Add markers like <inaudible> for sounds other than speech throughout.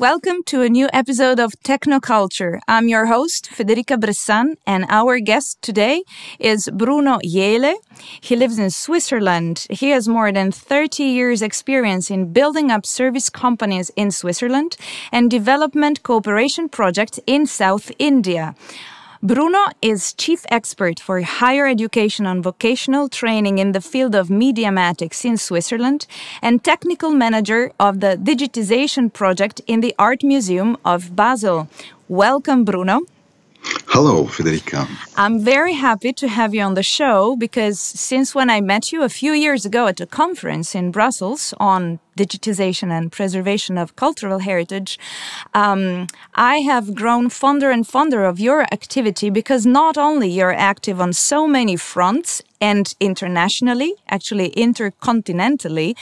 Welcome to a new episode of Technoculture. I'm your host, Federica Bressan, and our guest today is Bruno Jehle. He lives in Switzerland. He has more than 30 years' experience in building up service companies in Switzerland and development cooperation projects in South India. Bruno is chief expert for higher education and vocational training in the field of mediamatics in Switzerland and technical manager of the digitization project in the Art Museum of Basel. Welcome, Bruno. Hello, Federica. I'm very happy to have you on the show because since when I met you a few years ago at a conference in Brussels on digitization and preservation of cultural heritage, um, I have grown fonder and fonder of your activity because not only you're active on so many fronts and internationally, actually intercontinentally,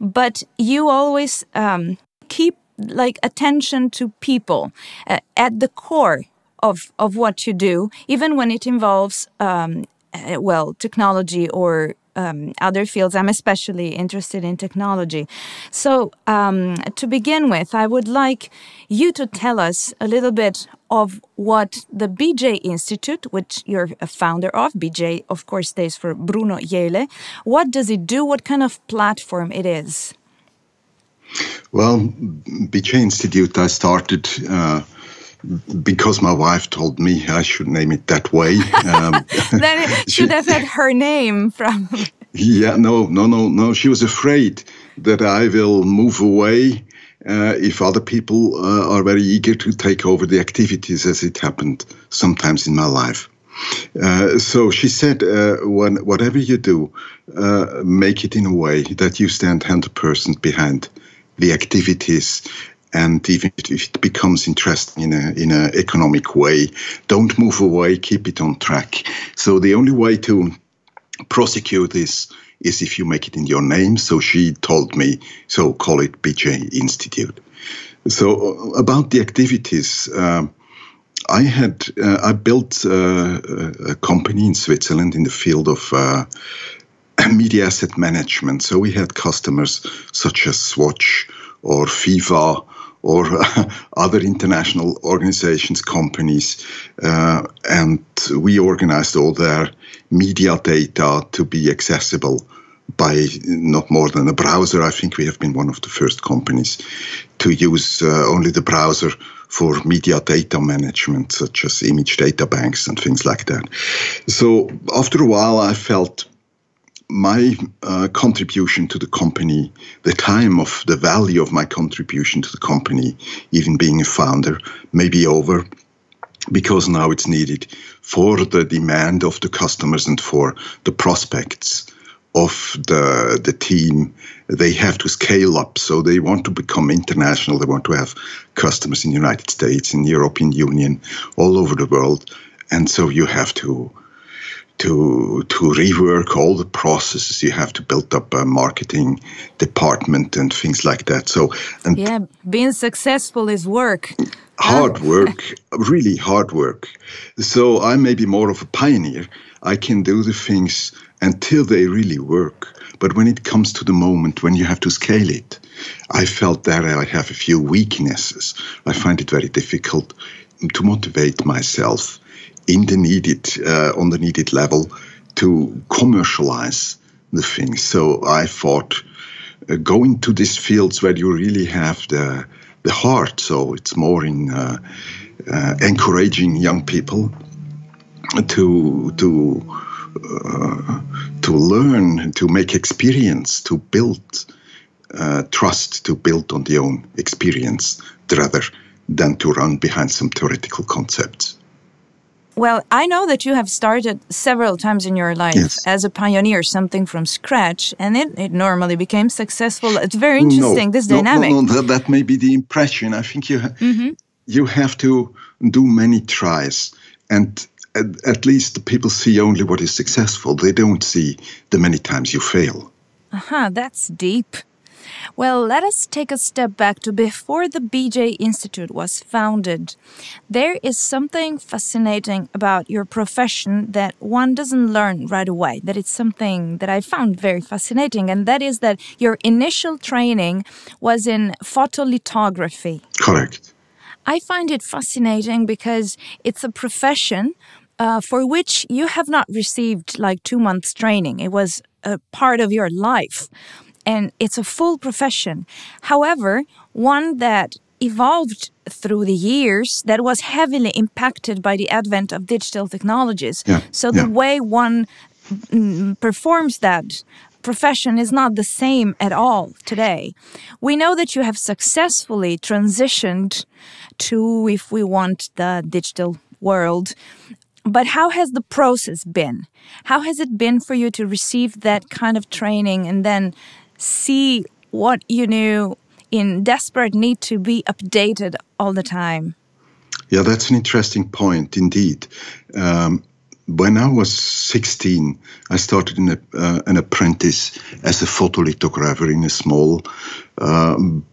but you always um, keep like attention to people uh, at the core of of what you do, even when it involves um, uh, well technology or um, other fields. I'm especially interested in technology. So um, to begin with, I would like you to tell us a little bit of what the BJ Institute, which you're a founder of, BJ of course stays for Bruno Jehle. What does it do? What kind of platform it is? Well, BJ Institute, I started. Uh, because my wife told me I should name it that way. Um, <laughs> then it <laughs> should have had her name from. <laughs> yeah, no, no, no, no. She was afraid that I will move away uh, if other people uh, are very eager to take over the activities, as it happened sometimes in my life. Uh, so she said, uh, when, whatever you do, uh, make it in a way that you stand 100% behind the activities and even if it becomes interesting in a in an economic way, don't move away, keep it on track. So the only way to prosecute this is if you make it in your name. So she told me, so call it BJ Institute. So uh, about the activities. Um, I had uh, I built uh, a company in Switzerland in the field of uh, <clears throat> media asset management. So we had customers such as Swatch or FIFA or <laughs> other international organizations, companies, uh, and we organized all their media data to be accessible by not more than a browser. I think we have been one of the first companies to use uh, only the browser for media data management, such as image data banks and things like that. So after a while, I felt my uh, contribution to the company, the time of the value of my contribution to the company, even being a founder, may be over because now it's needed for the demand of the customers and for the prospects of the the team. They have to scale up so they want to become international. They want to have customers in the united states in the european union all over the world. And so you have to to to rework all the processes. You have to build up a marketing department and things like that. So and yeah, being successful is work. <laughs> Hard work, really hard work. So I may be more of a pioneer. I can do the things until they really work. But when it comes to the moment when you have to scale it, I felt that I have a few weaknesses. I find it very difficult to motivate myself in the needed uh, on the needed level to commercialize the thing. So I thought uh, going to these fields where you really have the the heart. So it's more in uh, uh encouraging young people to to uh, to learn, to make experience, to build uh, trust, to build on the own experience rather than to run behind some theoretical concepts. Well, I know that you have started several times in your life yes. as a pioneer, something from scratch, and it, it normally became successful. It's very interesting, no, this no, dynamic. No, no, that, that may be the impression. I think you, ha mm -hmm. you have to do many tries, and at, at least the people see only what is successful. They don't see the many times you fail. Aha, uh -huh, that's deep. Well, let us take a step back to before the BJ Institute was founded. There is something fascinating about your profession that one doesn't learn right away. That it's something that I found very fascinating, and that is that your initial training was in photolithography. Correct. I find it fascinating because it's a profession uh, for which you have not received like two months training. It was a part of your life and it's a full profession. However, one that evolved through the years that was heavily impacted by the advent of digital technologies. Yeah, so the yeah. way one mm, performs that profession is not the same at all today. We know that you have successfully transitioned to, if we want, the digital world. But how has the process been? How has it been for you to receive that kind of training and then see what you knew in desperate need to be updated all the time? Yeah, that's an interesting point indeed. Um, when I was 16, I started in a, uh, an apprentice as a photolithographer in a small um,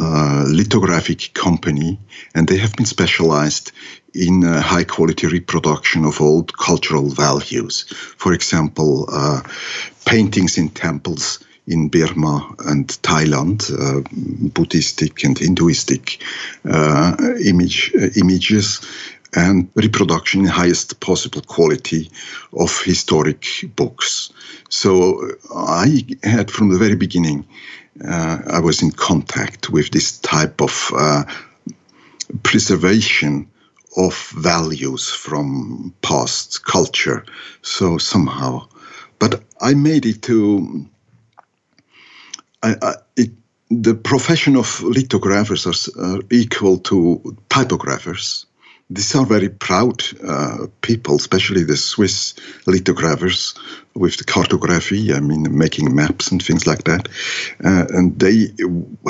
uh, lithographic company, and they have been specialized in uh, high quality reproduction of old cultural values. For example, uh, paintings in temples in Burma and Thailand, uh, Buddhistic and Hinduistic uh, image uh, images, and reproduction in highest possible quality of historic books. So I had from the very beginning, uh, I was in contact with this type of uh, preservation of values from past culture. So somehow, but I made it to I, it, the profession of lithographers are, equal to typographers. These are very proud uh, people, especially the Swiss lithographers with the cartography, I mean, making maps and things like that. Uh, and they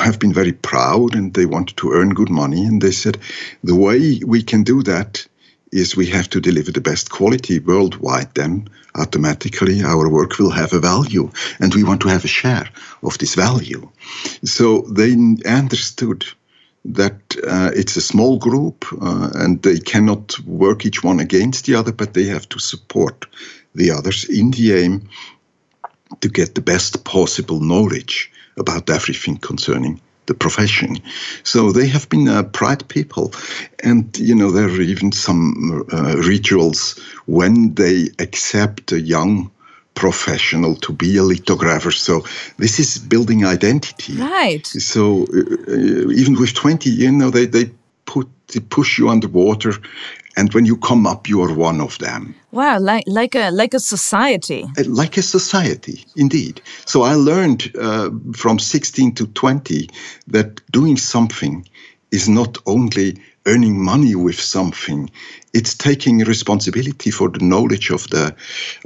have been very proud and they wanted to earn good money. And they said, the way we can do that is we have to deliver the best quality worldwide, then automatically our work will have a value. And we want to have a share of this value. So they understood that uh, it's a small group uh, and they cannot work each one against the other, but they have to support the others in the aim to get the best possible knowledge about everything concerning the profession. So they have been uh, pride people. And, you know, there are even some uh, rituals when they accept a young professional to be a lithographer. So this is building identity. Right. So uh, uh even with 20, you know, they, they put they push you underwater and when you come up you are one of them. Wow like like a like a society. Uh, like a society indeed. So i learned uh, from 16 to 20 that doing something is not only earning money with something it's taking responsibility for the knowledge of the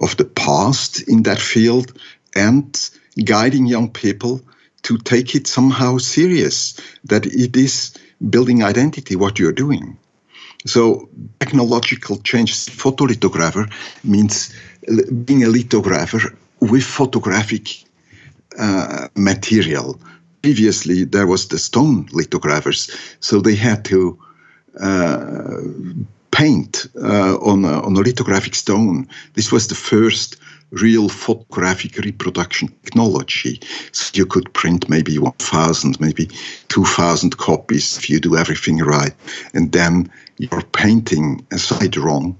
of the past in that field and guiding young people to take it somehow serious that it is building identity what you're doing so technological changes. Photolithographer means being a lithographer with photographic uh, material. Previously, there was the stone lithographers, so they had to uh, paint uh, on, a, on a lithographic stone. This was the first real photographic reproduction technology. So you could print maybe 1,000, maybe 2,000 copies if you do everything right. And then your painting aside wrong,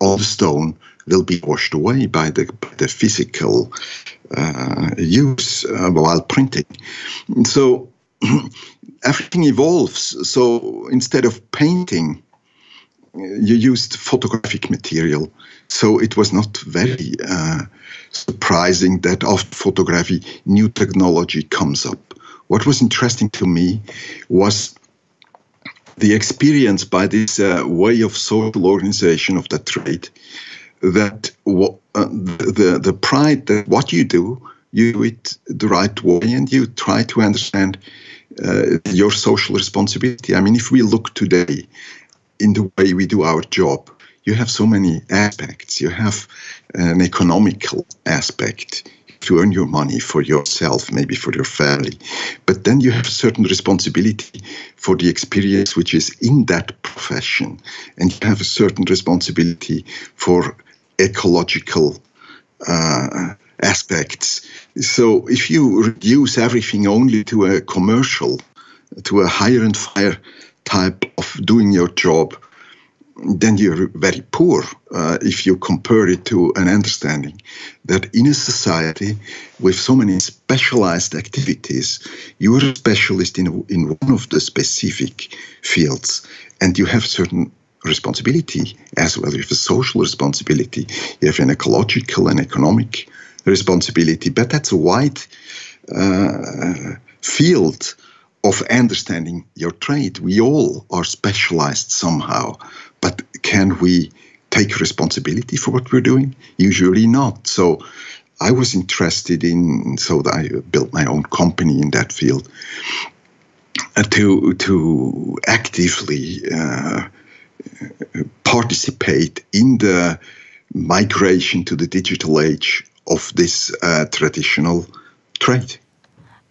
all the stone will be washed away by the, by the physical uh, use uh, while printing. So <clears throat> everything evolves. So instead of painting, you used photographic material. So it was not very uh, surprising that after photography, new technology comes up. What was interesting to me was the experience by this uh, way of social organization of the trade that w- uh, the, the pride that what you do, you do it the right way and you try to understand uh, your social responsibility. I mean, if we look today in the way we do our job, you have so many aspects. You have an economical aspect, to earn your money for yourself, maybe for your family. But then you have a certain responsibility for the experience which is in that profession. And you have a certain responsibility for ecological uh, aspects. So if you reduce everything only to a commercial, to a hire and fire type of doing your job, then you're very poor uh, if you compare it to an understanding that in a society with so many specialized activities, you're a specialist in, in one of the specific fields and you have certain responsibility as well. You have a social responsibility, you have an ecological and economic responsibility, but that's a wide uh, field of understanding your trade. We all are specialized somehow, but can we take responsibility for what we're doing? Usually not. So I was interested in, so that I built my own company in that field uh, to to actively uh, participate in the migration to the digital age of this uh, traditional trade.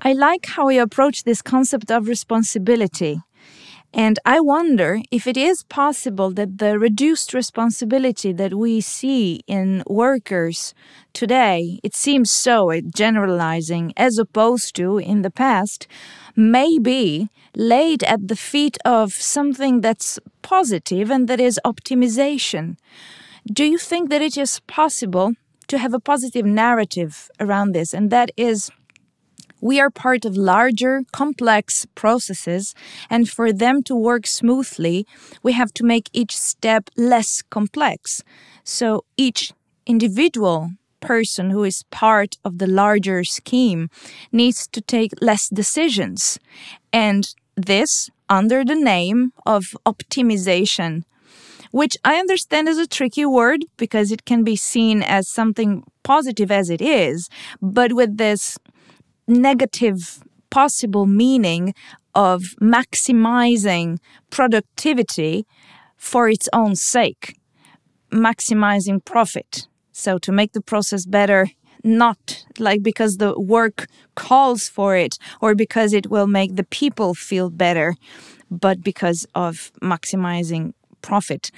I like how you approach this concept of responsibility. And I wonder if it is possible that the reduced responsibility that we see in workers today, it seems so generalizing as opposed to in the past, may be laid at the feet of something that's positive and that is optimization. Do you think that it is possible to have a positive narrative around this? And that is we are part of larger, complex processes, and for them to work smoothly, we have to make each step less complex. So each individual person who is part of the larger scheme needs to take less decisions. And this under the name of optimization, which I understand is a tricky word because it can be seen as something positive as it is, but with this negative possible meaning of maximizing productivity for its own sake, maximizing profit. So, to make the process better, not like because the work calls for it or because it will make the people feel better, but because of maximizing profit.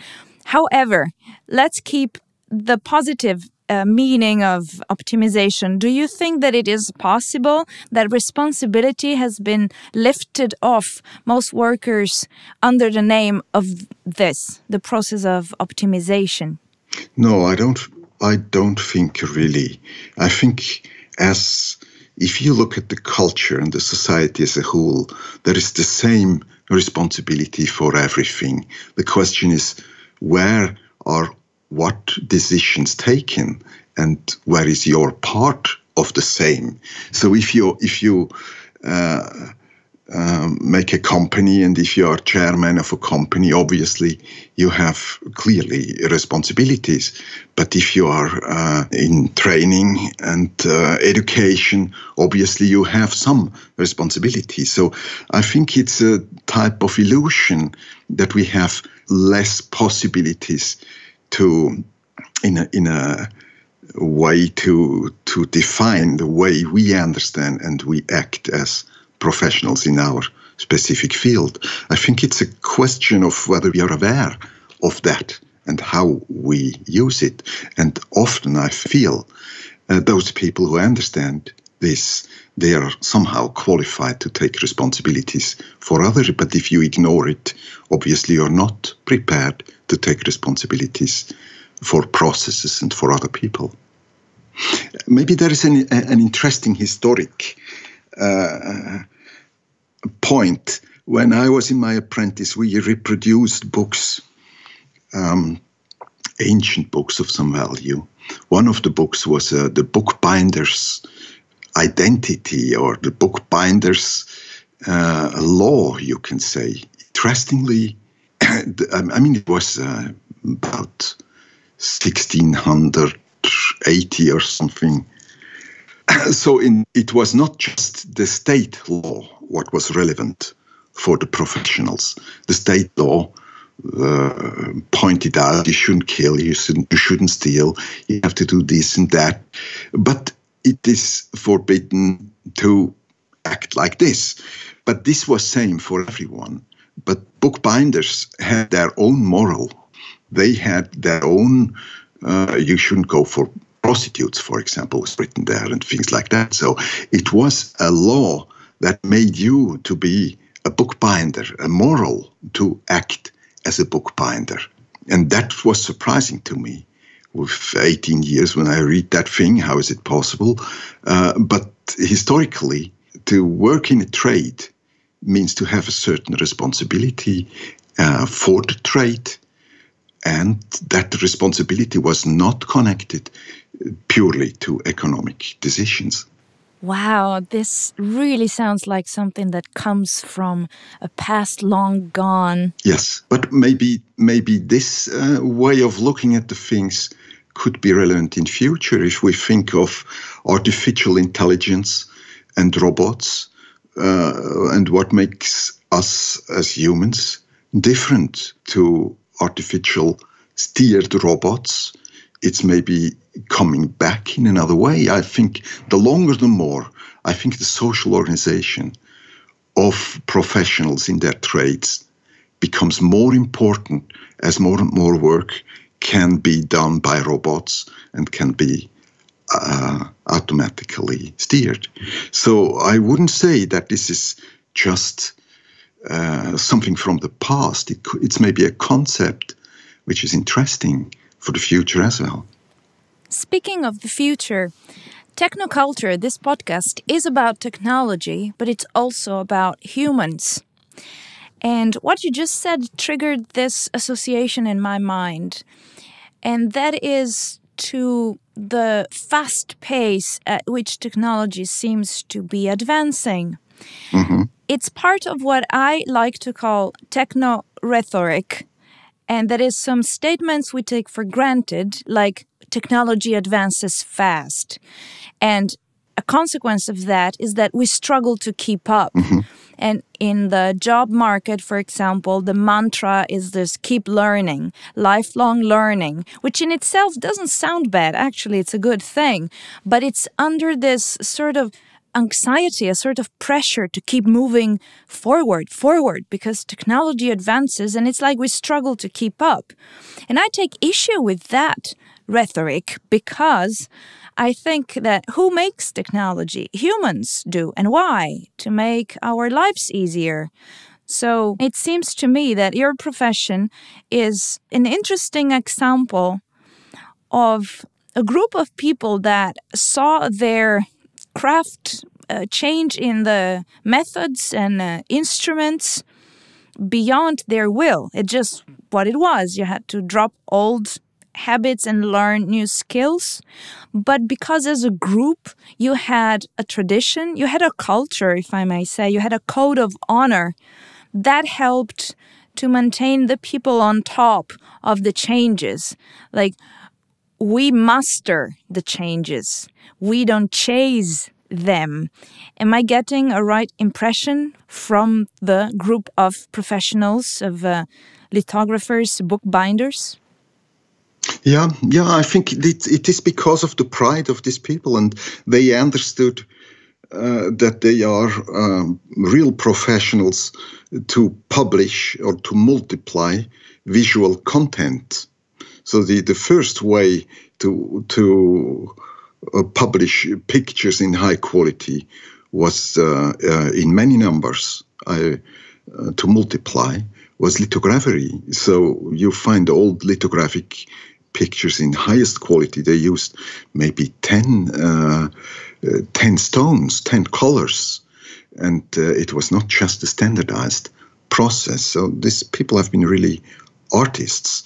However, let's keep the positive uh, meaning of optimization, do you think that it is possible that responsibility has been lifted off most workers under the name of this, the process of optimization? No, I don't. I don't think really. I think as if you look at the culture and the society as a whole, there is the same responsibility for everything. The question is, where are what decisions taken and where is your part of the same. So if you if you uh, um, make a company and if you are chairman of a company obviously you have clearly responsibilities. But if you are uh, in training and uh, education obviously you have some responsibility. So i think it's a type of illusion that we have less possibilities to in a, in a way to to define the way we understand and we act as professionals in our specific field. I think it's a question of whether we are aware of that and how we use it. And often I feel uh, those people who understand this, they are somehow qualified to take responsibilities for others. But if you ignore it, obviously you're not prepared to take responsibilities for processes and for other people. Maybe there is an, an interesting historic uh, point. When I was in my apprentice, we reproduced books, um, ancient books of some value. One of the books was uh, the bookbinder's identity or the bookbinder's uh, law, you can say. Interestingly, <coughs> I mean, it was uh, about 1680 or something. <coughs> so in, it was not just the state law what was relevant for the professionals. The state law uh, pointed out you shouldn't kill, you shouldn't, you shouldn't steal, you have to do this and that. But it is forbidden to act like this. But this was same for everyone. But bookbinders had their own moral. They had their own. Uh, you shouldn't go for prostitutes, for example, was written there and things like that. So it was a law that made you to be a bookbinder, a moral to act as a bookbinder. And that was surprising to me. With 18 years, when I read that thing, how is it possible? Uh, but historically, to work in a trade means to have a certain responsibility uh, for the trade, and that responsibility was not connected purely to economic decisions. Wow, this really sounds like something that comes from a past long gone. Yes, but maybe maybe this uh, way of looking at the things could be relevant in future if we think of artificial intelligence and robots uh, and what makes us as humans different to artificial steered robots. It's maybe coming back in another way. I think the longer the more, I think the social organization of professionals in their trades becomes more important as more and more work can be done by robots and can be uh, automatically steered. So I wouldn't say that this is just uh, something from the past. It, it's maybe a concept which is interesting for the future as well. Speaking of the future, Technoculture, this podcast, is about technology, but it's also about humans. And what you just said triggered this association in my mind. And that is to the fast pace at which technology seems to be advancing. Mm-hmm. It's part of what I like to call techno rhetoric. And that is some statements we take for granted, like technology advances fast. And a consequence of that is that we struggle to keep up. Mm-hmm. And in the job market, for example, the mantra is this keep learning, lifelong learning, which in itself doesn't sound bad. Actually, it's a good thing. But it's under this sort of anxiety, a sort of pressure to keep moving forward, forward, because technology advances and it's like we struggle to keep up. And I take issue with that rhetoric because I think that who makes technology? Humans do. And why? To make our lives easier. So it seems to me that your profession is an interesting example of a group of people that saw their craft uh, change in the methods and uh, instruments beyond their will. It just what it was. You had to drop old habits and learn new skills. But because as a group, you had a tradition, you had a culture, if I may say, you had a code of honor that helped to maintain the people on top of the changes. Like, we master the changes, we don't chase them. Am I getting a right impression from the group of professionals, of uh, lithographers, bookbinders? Yeah, yeah, I think it, it is because of the pride of these people, and they understood uh, that they are um, real professionals to publish or to multiply visual content. So the, the first way to to uh, publish pictures in high quality was uh, uh in many numbers uh, to multiply was lithography. So you find old lithographic pictures in highest quality. They used maybe 10, uh, uh, 10 stones, 10 colors. And uh, it was not just a standardized process. So these people have been really artists.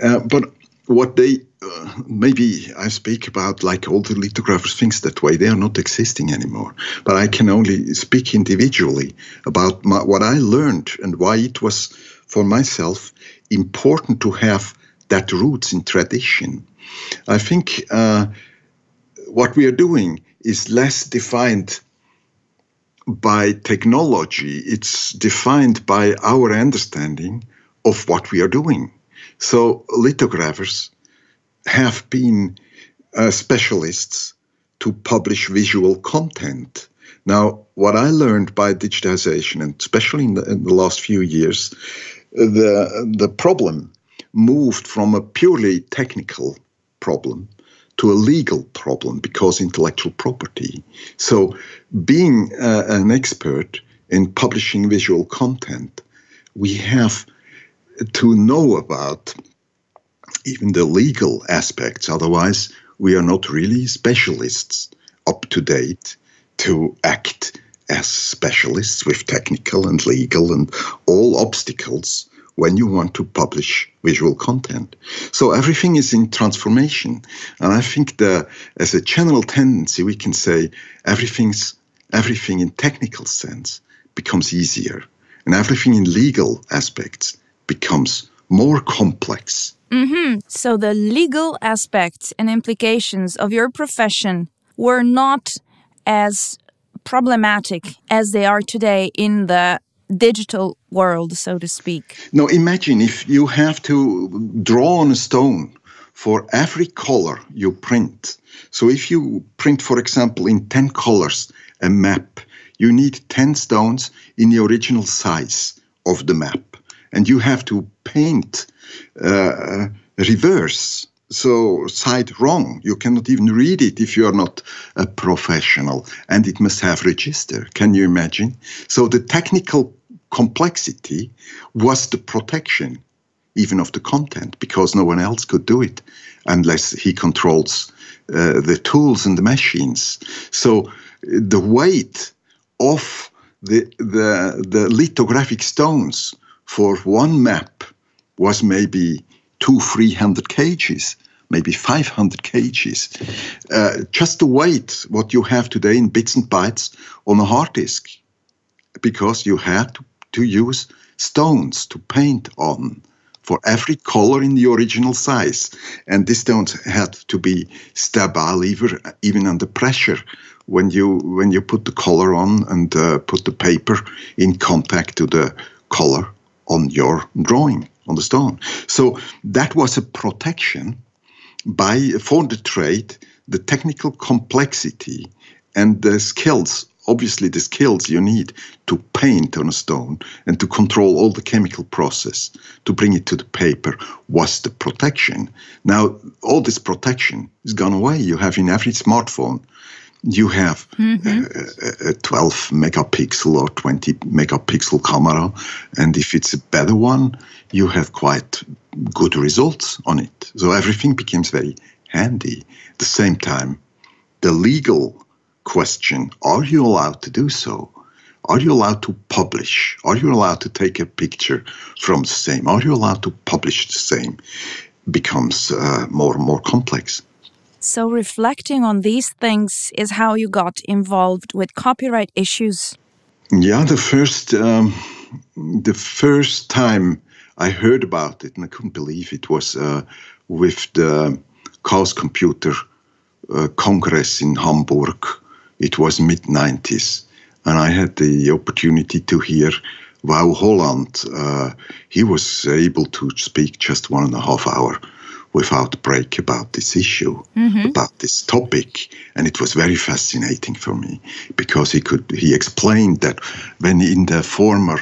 Uh, but what they uh, maybe I speak about like all the lithographers thinks that way. They are not existing anymore. But I can only speak individually about my, what I learned and why it was for myself important to have that roots in tradition. I think uh, what we are doing is less defined by technology, it's defined by our understanding of what we are doing. So, lithographers have been uh, specialists to publish visual content. Now, what I learned by digitization, and especially in the, in the last few years, the, the problem moved from a purely technical problem to a legal problem because intellectual property. So, being uh, an expert in publishing visual content, we have to know about even the legal aspects. Otherwise, we are not really specialists up to date to act as specialists with technical and legal and all obstacles when you want to publish visual content. So everything is in transformation. And I think that as a general tendency, we can say everything's everything in technical sense becomes easier and everything in legal aspects becomes more complex. Mm-hmm. So the legal aspects and implications of your profession were not as problematic as they are today in the digital world, so to speak. Now, imagine if you have to draw on a stone for every color you print. So, if you print, for example, in 10 colors a map, you need 10 stones in the original size of the map. And you have to paint uh, reverse so side wrong. You cannot even read it if you are not a professional, and it must have register. Can you imagine? So the technical complexity was the protection, even of the content, because no one else could do it unless he controls uh, the tools and the machines. So the weight of the the the lithographic stones for one map was maybe two, three hundred kgs, maybe 500 kgs. Uh, just the weight, what you have today in bits and bytes on a hard disk, because you had to, to use stones to paint on for every color in the original size. And these stones had to be stable even, even under pressure when you when you put the color on and uh, put the paper in contact to the color on your drawing on the stone. So that was a protection by for the trade, the technical complexity and the skills. Obviously, the skills you need to paint on a stone and to control all the chemical process to bring it to the paper was the protection. Now, all this protection is gone away. You have in every smartphone you have mm-hmm. a, a, 12 megapixel or 20 megapixel camera and if it's a better one you have quite good results on it. So everything becomes very handy. At the same time the legal question are you allowed to do so? Are you allowed to publish? Are you allowed to take a picture from the same? Are you allowed to publish the same? Becomes uh, more and more complex so, reflecting on these things is how you got involved with copyright issues. Yeah, the first um, the first time I heard about it, and I couldn't believe it, was uh, with the Chaos Computer uh, Congress in Hamburg. It was mid 90s, and I had the opportunity to hear Wau Holland. Uh, he was able to speak just one and a half hour without break about this issue, mm-hmm. about this topic, and it was very fascinating for me because he could he explained that when in the former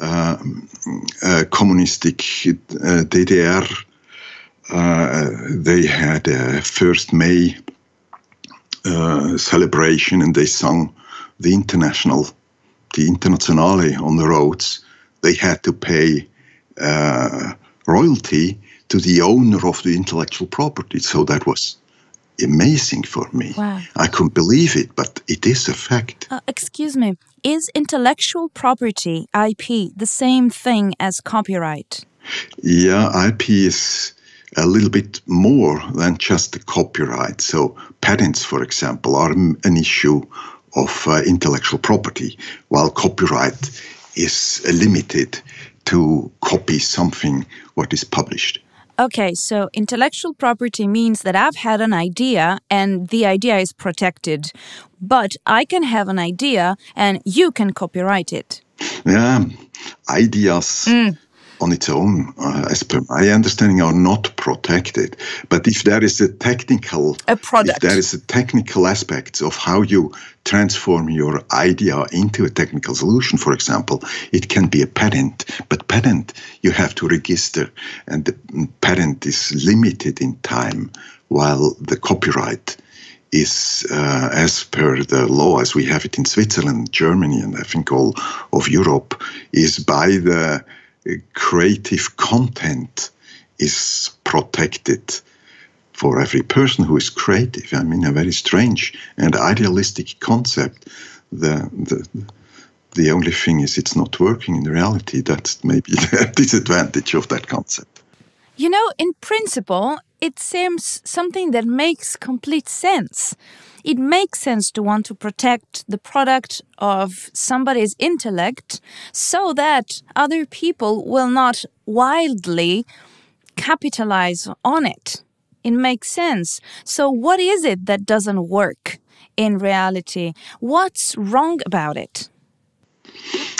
uh, uh, communistic uh, DDR uh, they had a First May uh, celebration and they sung the international, the Internationale on the roads. They had to pay uh, royalty to the owner of the intellectual property. So that was amazing for me. Wow. I couldn't believe it, but it is a fact. Uh, excuse me, is intellectual property, IP, the same thing as copyright? Yeah, IP is a little bit more than just the copyright. So, patents, for example, are an issue of uh, intellectual property, while copyright is limited to copy something what is published. Okay, so intellectual property means that I've had an idea and the idea is protected. But I can have an idea and you can copyright it. Yeah, ideas. Mm. On its own, uh, as per my understanding, are not protected. But if there is a technical, a product, if there is a technical aspect of how you transform your idea into a technical solution, for example, it can be a patent. But patent you have to register, and the patent is limited in time, while the copyright is, uh, as per the law, as we have it in Switzerland, Germany, and I think all of Europe, is by the creative content is protected for every person who is creative. I mean, a very strange and idealistic concept. The, the, the only thing is it's not working in reality. That's maybe <laughs> the disadvantage of that concept. You know, in principle, it seems something that makes complete sense. It makes sense to want to protect the product of somebody's intellect so that other people will not wildly capitalize on it. It makes sense. So, what is it that doesn't work in reality? What's wrong about it?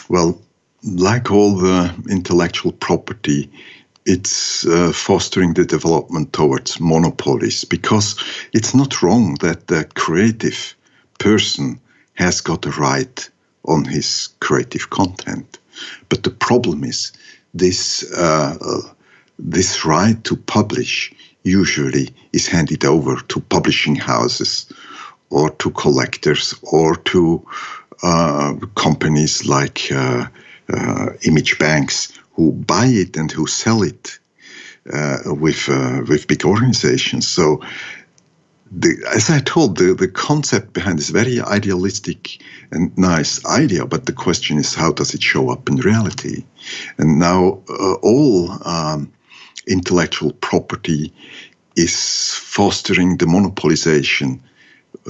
Well, like all the intellectual property, it's uh, fostering the development towards monopolies because it's not wrong that the creative person has got a right on his creative content. But the problem is this uh, uh, this right to publish usually is handed over to publishing houses or to collectors or to companies like uh, uh, image banks who buy it and who sell it uh, with uh, with big organizations. So, the, as I told, the, the concept behind this very idealistic and nice idea, but the question is how does it show up in reality? And now uh, all um, intellectual property is fostering the monopolization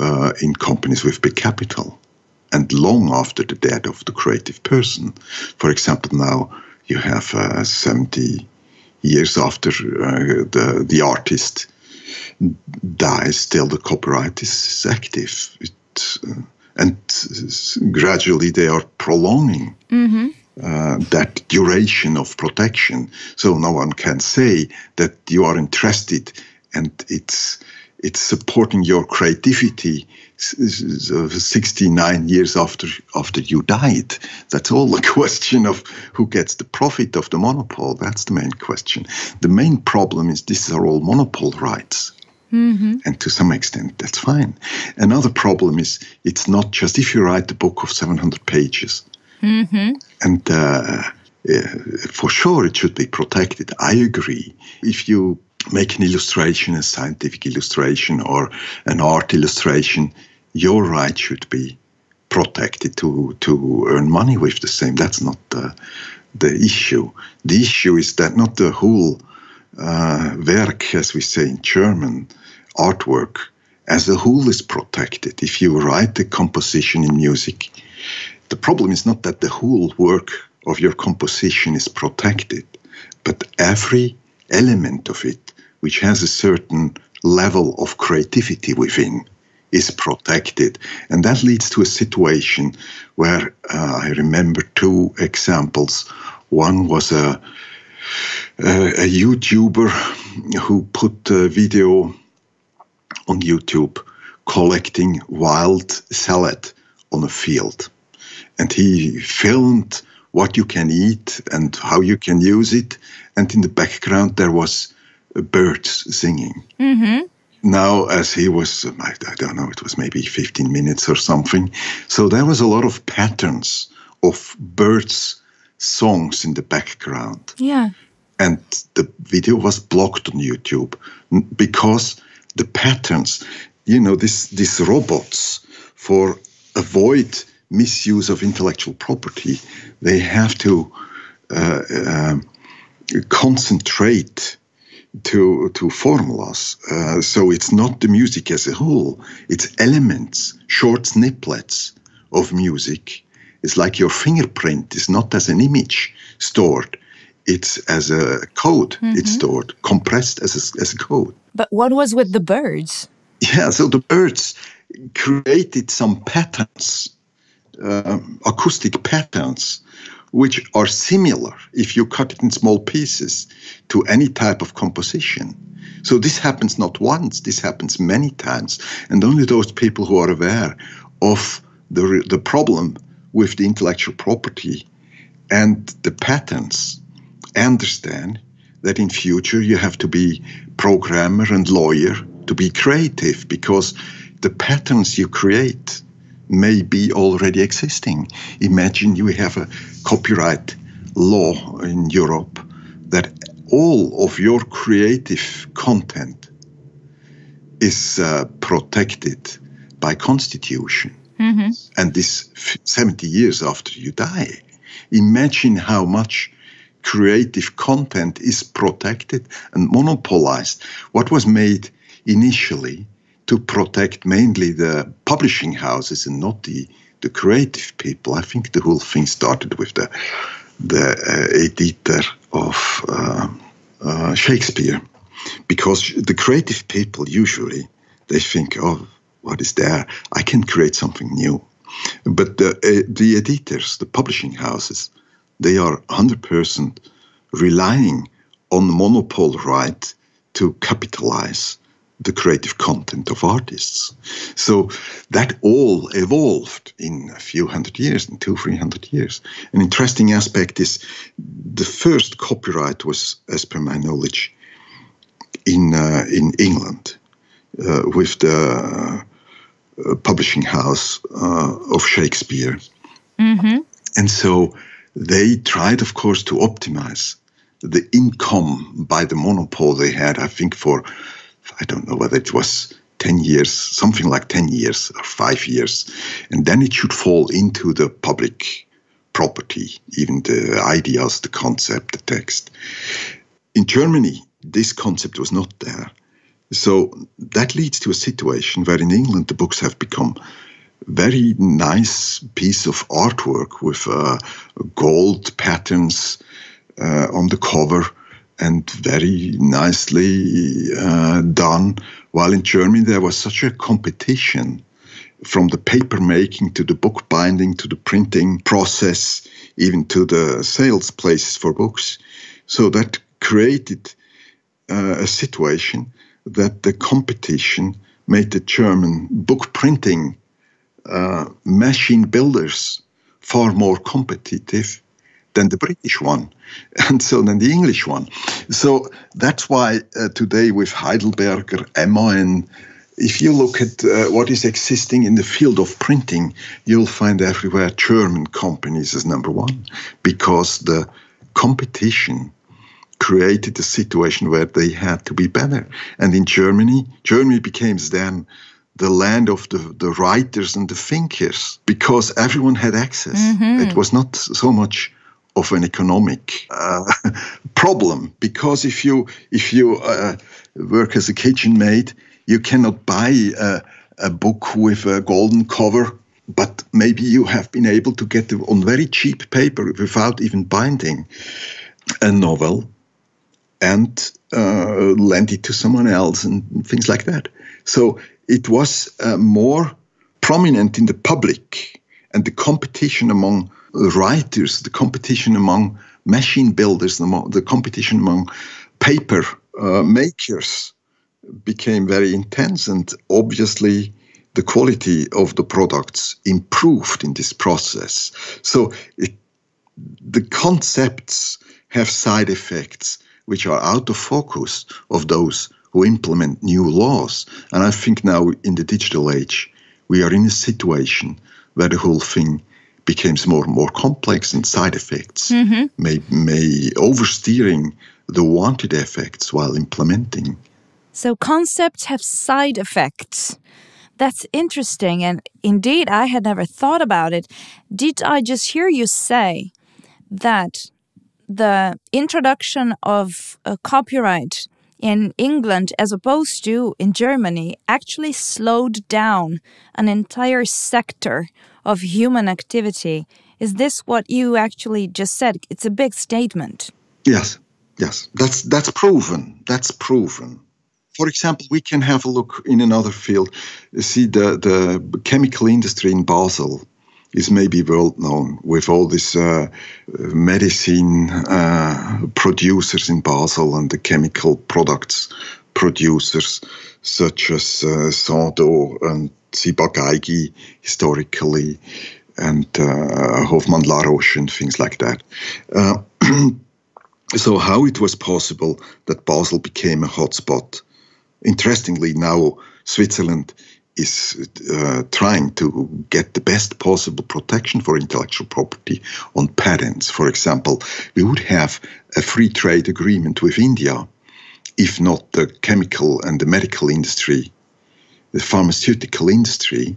uh, in companies with big capital and long after the death of the creative person. For example, now you have uh, 70 years after uh, the, the artist dies, still the copyright is active. It, uh, and gradually they are prolonging mm-hmm. Uh, that duration of protection. So no one can say that you are interested and it's it's supporting your creativity 69 years after after you died. That's all a <laughs> question of who gets the profit of the monopole. That's the main question. The main problem is these are all monopole rights. Mm-hmm. and to some extent that's fine. Another problem is it's not just if you write a book of 700 pages. Mm-hmm. and uh, for sure it should be protected. I agree. If you make an illustration, a scientific illustration or an art illustration, your right should be protected to, to earn money with the same. That's not the, the issue. The issue is that not the whole uh, work, as we say in German, artwork, as a whole is protected. If you write a composition in music, the problem is not that the whole work of your composition is protected, but every element of it which has a certain level of creativity within is protected. And that leads to a situation where uh, I remember two examples. One was a, a, a YouTuber who put a video on YouTube collecting wild salad on a field. And he filmed what you can eat and how you can use it. And in the background, there was birds singing. Mm-hmm. Now, as he was, I, I don't know, it was maybe 15 minutes or something. So there was a lot of patterns of birds' songs in the background. Yeah. And the video was blocked on YouTube because the patterns, you know, this, these robots for avoid misuse of intellectual property, they have to uh, uh, concentrate to to formulas. Uh, so it's not the music as a whole; it's elements, short snippets of music. It's like your fingerprint is not as an image stored; it's as a code. Mm-hmm. It's stored, compressed as a, as a code. But what was with the birds? Yeah, so the birds created some patterns, uh, acoustic patterns, which are similar if you cut it in small pieces to any type of composition. So this happens not once, this happens many times. And only those people who are aware of the, the problem with the intellectual property and the patents understand that in future you have to be programmer and lawyer to be creative because the patterns you create may be already existing. Imagine you have a copyright law in Europe that all of your creative content is uh, protected by constitution. Mm-hmm. And this 70 years after you die. Imagine how much creative content is protected and monopolized. What was made initially to protect mainly the publishing houses and not the, the creative people. I think the whole thing started with the the uh, editor of uh, uh, Shakespeare, because the creative people usually they think, oh, what is there? I can create something new. But the uh, the editors, the publishing houses, they are hundred percent relying on monopole right to capitalize the creative content of artists. So that all evolved in a few hundred years, in two, three hundred years. An interesting aspect is the first copyright was, as per my knowledge, in uh, in England uh, with the uh, publishing house uh, of Shakespeare, mm-hmm. and so they tried, of course, to optimize the income by the monopoly they had. I think for I don't know whether it was 10 years, something like 10 years or five years. And then it should fall into the public property, even the ideas, the concept, the text. In Germany, this concept was not there. So that leads to a situation where in England the books have become very nice piece of artwork with uh, gold patterns uh, on the cover and very nicely uh, done. While in Germany, there was such a competition from the paper making to the book binding to the printing process, even to the sales places for books. So that created uh, a situation that the competition made the German book printing uh, machine builders far more competitive than the British one, <laughs> and so than the English one. So that's why uh, today with Heidelberger, Emma, and if you look at uh, what is existing in the field of printing, you'll find everywhere German companies as number one, because the competition created a situation where they had to be better. And in Germany, Germany became then the land of the, the writers and the thinkers because everyone had access. Mm-hmm. It was not so much of an economic uh, <laughs> problem because if you if you uh, work as a kitchen maid, you cannot buy a, a, book with a golden cover, but maybe you have been able to get on very cheap paper without even binding a novel and uh, lend it to someone else and things like that. So it was uh, more prominent in the public and the competition among writers, the competition among machine builders, the, the competition among paper uh, makers became very intense, and obviously the quality of the products improved in this process. So it, the concepts have side effects which are out of focus of those who implement new laws. And I think now in the digital age, we are in a situation where the whole thing becomes more and more complex and side effects mm-hmm. may, may oversteering the wanted effects while implementing. So concepts have side effects. That's interesting. And indeed, I had never thought about it. Did I just hear you say that the introduction of a copyright in England as opposed to in Germany actually slowed down an entire sector of human activity. Is this what you actually just said? It's a big statement. Yes, yes, that's that's proven. That's proven. For example, we can have a look in another field. See the the chemical industry in Basel is maybe world known with all these uh, medicine uh, producers in Basel and the chemical products producers such as uh, Sandoz and Ciba-Geigy historically and uh, Roche and things like that. Uh, <clears throat> so, how it was possible that Basel became a hotspot? Interestingly, now Switzerland is uh, trying to get the best possible protection for intellectual property on patents. For example, we would have a free trade agreement with India if not the chemical and the medical industry, the pharmaceutical industry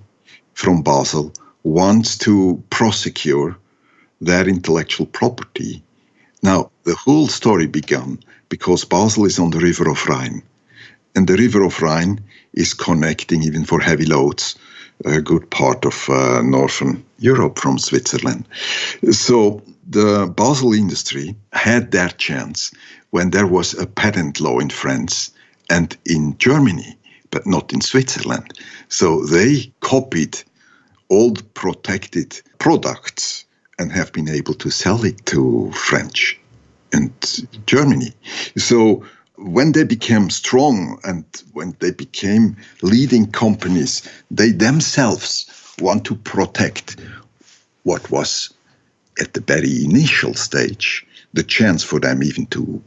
from Basel wants to prosecute their intellectual property. Now, the whole story began because Basel is on the river of Rhine. And the river of Rhine is connecting, even for heavy loads, a good part of uh, northern Europe from Switzerland. So the Basel industry had their chance when there was a patent law in France and in Germany, but not in Switzerland. So they copied old protected products and have been able to sell it to French and Germany. So when they became strong and when they became leading companies, they themselves want to protect what was at the very initial stage the chance for them even to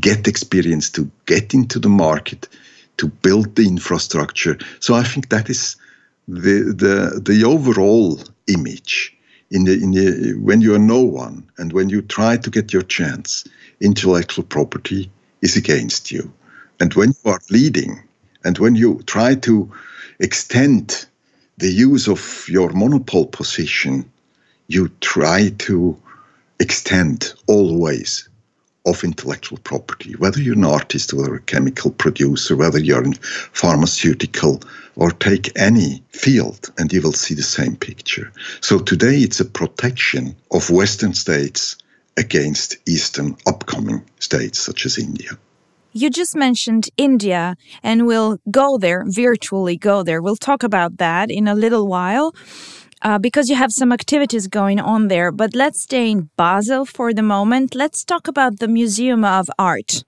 get experience, to get into the market, to build the infrastructure. So I think that is the the the overall image in the, in the when you are no one and when you try to get your chance, intellectual property is against you, and when you are leading and when you try to extend the use of your monopole position, you try to extend always of intellectual property, whether you're an artist or a chemical producer, whether you're in pharmaceutical or take any field, and you will see the same picture. So today it's a protection of Western states against Eastern upcoming states such as India. You just mentioned India, and we'll go there, virtually go there. We'll talk about that in a little while uh, because you have some activities going on there. But let's stay in Basel for the moment. Let's talk about the Museum of Art.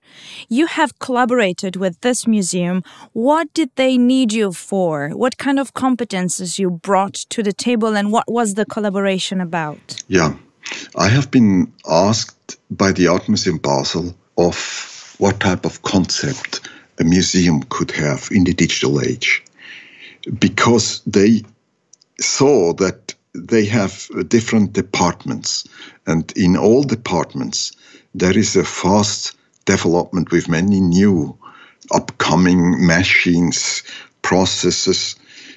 You have collaborated with this museum. What did they need you for? What kind of competences you brought to the table, and what was the collaboration about? Yeah, I have been asked by the Art Museum Basel of what type of concept a museum could have in the digital age because they saw that they have different departments, and in all departments, there is a fast development with many new upcoming machines, processes,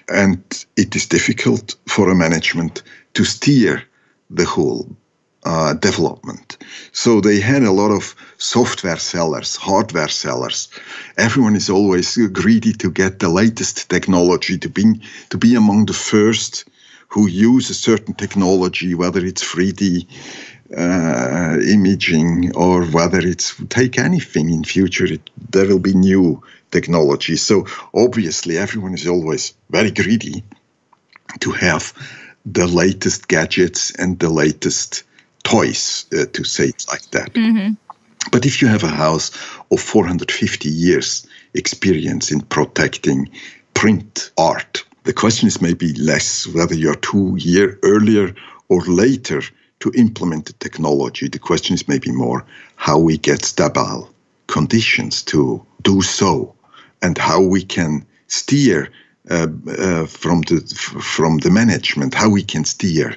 and it is difficult for a management to steer the whole uh, development. So they had a lot of software sellers, hardware sellers. Everyone is always greedy to get the latest technology, to be to be among the first who use a certain technology, whether it's 3D uh, imaging or whether it's take anything in future. It, there will be new technology. So obviously, everyone is always very greedy to have the latest gadgets and the latest toys, uh, to say it like that. Mm-hmm. But if you have a house of 450 years experience in protecting print art, the question is maybe less whether you're two year earlier or later to implement the technology. The question is maybe more how we get stable conditions to do so and how we can steer from the from the management, how we can steer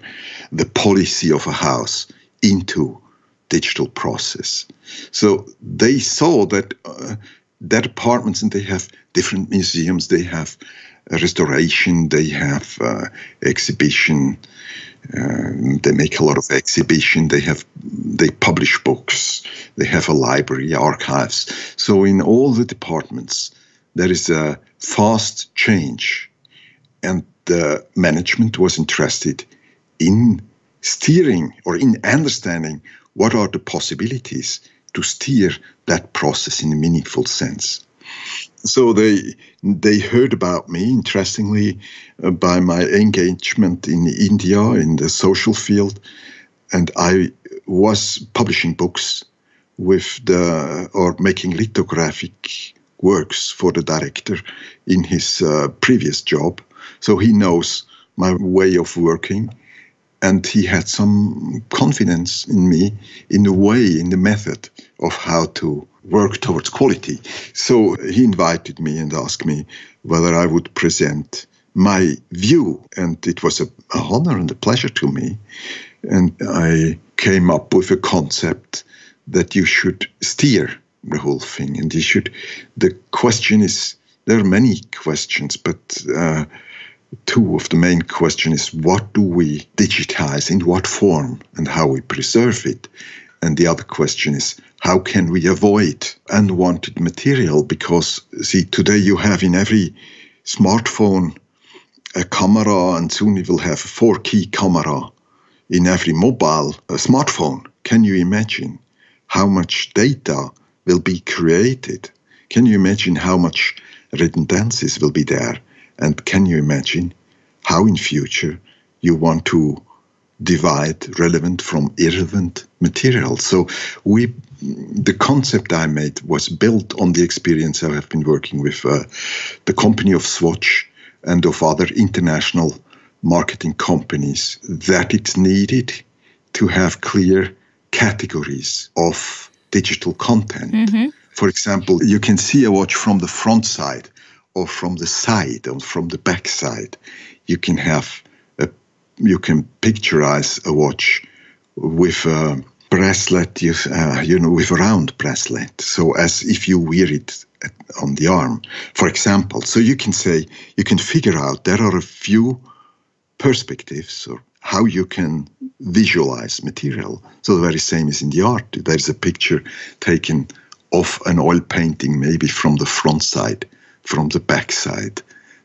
the policy of a house into digital process. So they saw that uh, their apartments, and they have different museums, they have restoration, they have uh, exhibition. Uh, they make a lot of exhibition. They have they publish books. They have a library, archives. So in all the departments, there is a fast change, and the management was interested in steering or in understanding what are the possibilities to steer that process in a meaningful sense. So they they heard about me, interestingly, uh, by my engagement in India in the social field, and I was publishing books with the or making lithographic works for the director in his uh, previous job. So he knows my way of working and he had some confidence in me in the way in the method of how to work towards quality so he invited me and asked me whether i would present my view and it was a, a honor and a pleasure to me and i came up with a concept that you should steer the whole thing. And you should the question is there are many questions but uh, two of the main questions is what do we digitize in what form and how we preserve it? And the other question is how can we avoid unwanted material? Because see today you have in every smartphone a camera and soon you will have a 4K camera in every mobile smartphone. Can you imagine how much data will be created can you imagine how much redundancies will be there and can you imagine how in future you want to divide relevant from irrelevant material? So we the concept I made was built on the experience I have been working with uh, the company of Swatch and of other international marketing companies that it's needed to have clear categories of digital content. Mm-hmm. For example, you can see a watch from the front side or from the side or from the back side. You can have a, you can picturize a watch with a bracelet, you, uh, you know, with a round bracelet. So as if you wear it on the arm, for example. So you can say, you can figure out there are a few perspectives or how you can visualize material. So the very same is in the art. There's a picture taken of an oil painting, maybe from the front side from the back side.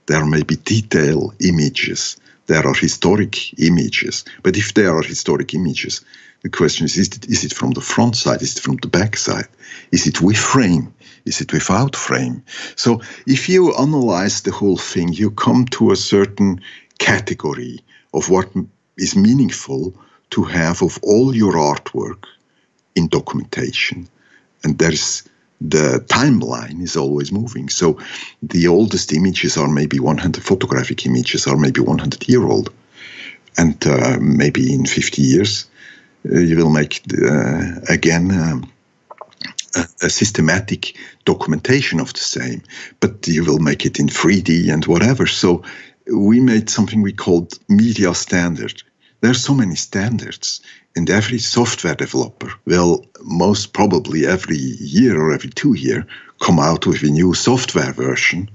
There may be detail images. There are historic images. But if there are historic images, the question is, is it, is it from the front side? Is it from the back side? Is it with frame? Is it without frame? So if you analyze the whole thing, you come to a certain category of what is meaningful to have of all your artwork in documentation. And there's the timeline is always moving. So the oldest images are maybe 100 photographic images are maybe 100 year old. And uh, maybe in 50 years, uh, you will make uh, again um, a, a, systematic documentation of the same, but you will make it in 3D and whatever. So we made something we called media standard. There are so many standards and every software developer will most probably every year or every two year come out with a new software version.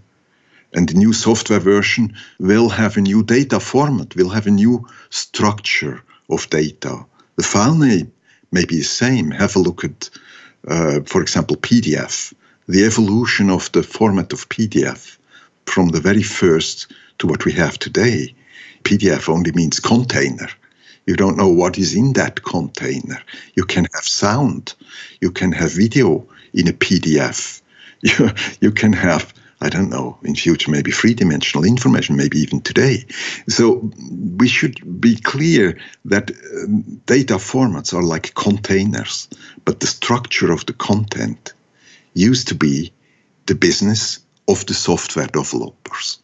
And the new software version will have a new data format, will have a new structure of data. The file name may be the same. Have a look at, uh, for example, PDF. The evolution of the format of PDF from the very first to what we have today. PDF only means container. You don't know what is in that container. You can have sound. You can have video in a PDF. <laughs> You, you can have, I don't know, in future, maybe three dimensional information, maybe even today. So we should be clear that uh, data formats are like containers, but the structure of the content used to be the business of the software developers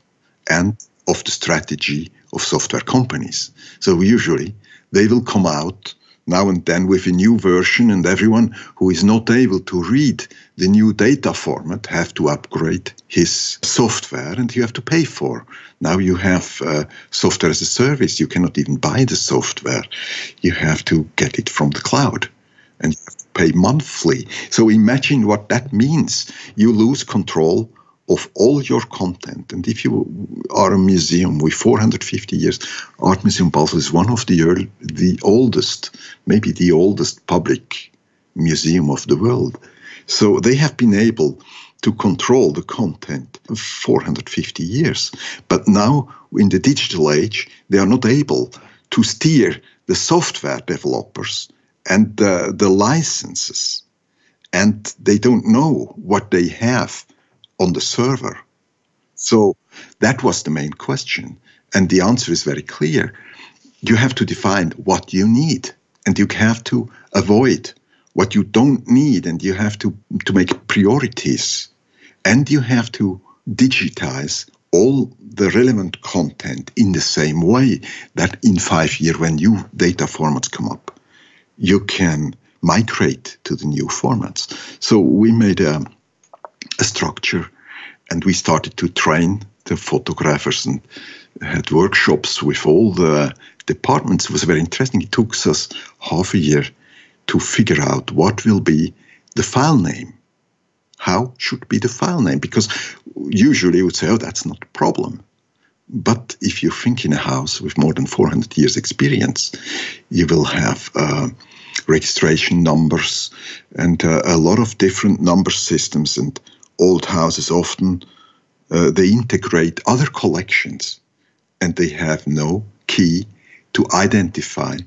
and of the strategy of software companies. So usually they will come out now and then with a new version and everyone who is not able to read the new data format have to upgrade his software and you have to pay for. Now you have uh, software as a service. You cannot even buy the software. You have to get it from the cloud and you have to pay monthly. So imagine what that means. You lose control of all your content. And if you are a museum with 450 years, Art Museum Basel is one of the early, the oldest, maybe the oldest public museum of the world. So they have been able to control the content of 450 years. But now, in the digital age, they are not able to steer the software developers and the, the licenses. And they don't know what they have on the server. So that was the main question. And the answer is very clear. You have to define what you need and you have to avoid what you don't need and you have to, to make priorities and you have to digitize all the relevant content in the same way that in five years when new data formats come up you can migrate to the new formats so we made a, a structure and we started to train the photographers and had workshops with all the departments. It was very interesting. It took us half a year to figure out what will be the file name. How should be the file name? Because usually you would say oh that's not a problem. But if you think in a house with more than 400 years experience you will have uh, registration numbers and uh, a lot of different number systems and old houses often uh, they integrate other collections and they have no key to identify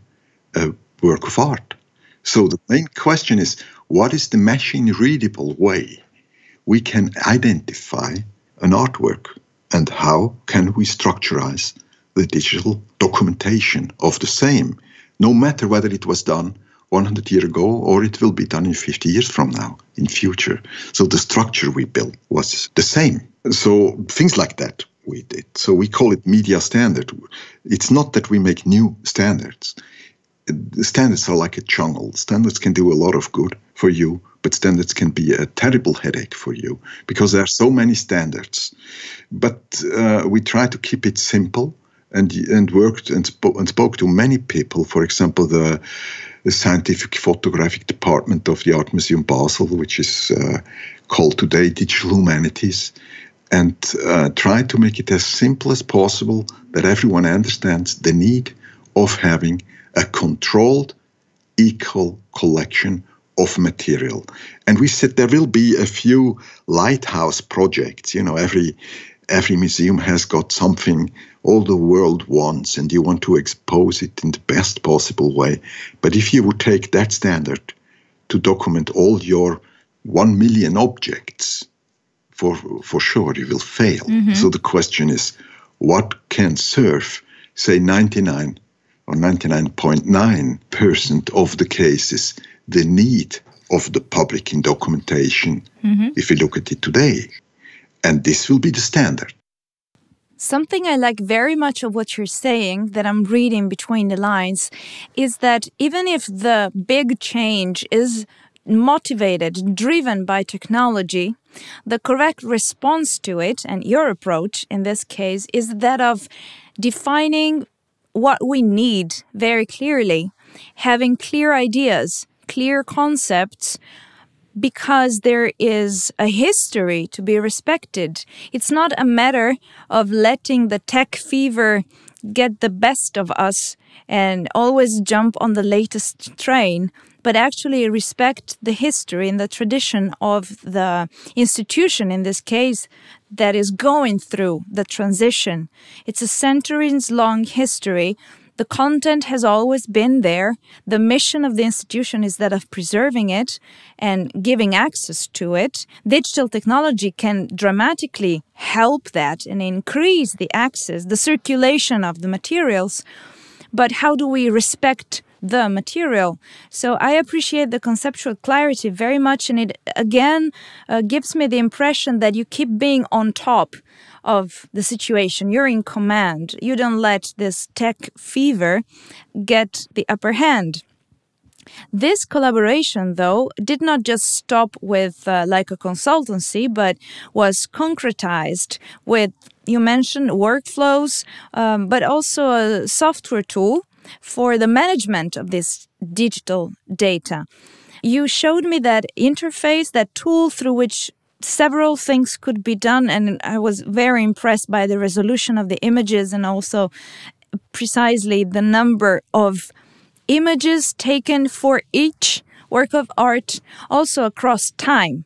a work of art. So the main question is what is the machine readable way we can identify an artwork? And how can we structurize the digital documentation of the same, no matter whether it was done 100 years ago or it will be done in 50 years from now in future. So the structure we built was the same. So things like that we did. So we call it media standard. It's not that we make new standards standards are like a jungle. Standards can do a lot of good for you, but standards can be a terrible headache for you because there are so many standards. But uh, we try to keep it simple and and worked and, and spoke to many people. For example, the, the, scientific photographic department of the Art Museum Basel, which is uh, called today Digital Humanities. And uh, try to make it as simple as possible that everyone understands the need of having a controlled, equal collection of material. And we said there will be a few lighthouse projects. You know, every every museum has got something all the world wants, and you want to expose it in the best possible way. But if you would take that standard to document all your one million objects, for for sure you will fail. Mm-hmm. So the question is, what can serve, say, ninety nine or 99.9% of the cases, the need of the public in documentation, mm-hmm. if we look at it today. And this will be the standard. Something I like very much of what you're saying, that I'm reading between the lines, is that even if the big change is motivated, driven by technology, the correct response to it, and your approach in this case, is that of defining what we need very clearly, having clear ideas, clear concepts, because there is a history to be respected. It's not a matter of letting the tech fever get the best of us and always jump on the latest train, but actually respect the history and the tradition of the institution, in this case, that is going through the transition. It's a centuries long history. The content has always been there. The mission of the institution is that of preserving it and giving access to it. Digital technology can dramatically help that and increase the access, the circulation of the materials. But how do we respect the material. So I appreciate the conceptual clarity very much, and it again uh, gives me the impression that you keep being on top of the situation. You're in command. You don't let this tech fever get the upper hand. This collaboration, though, did not just stop with uh, like a consultancy, but was concretized with, you mentioned workflows, um, but also a software tool for the management of this digital data. You showed me that interface, that tool through which several things could be done, and I was very impressed by the resolution of the images and also precisely the number of images taken for each work of art, also across time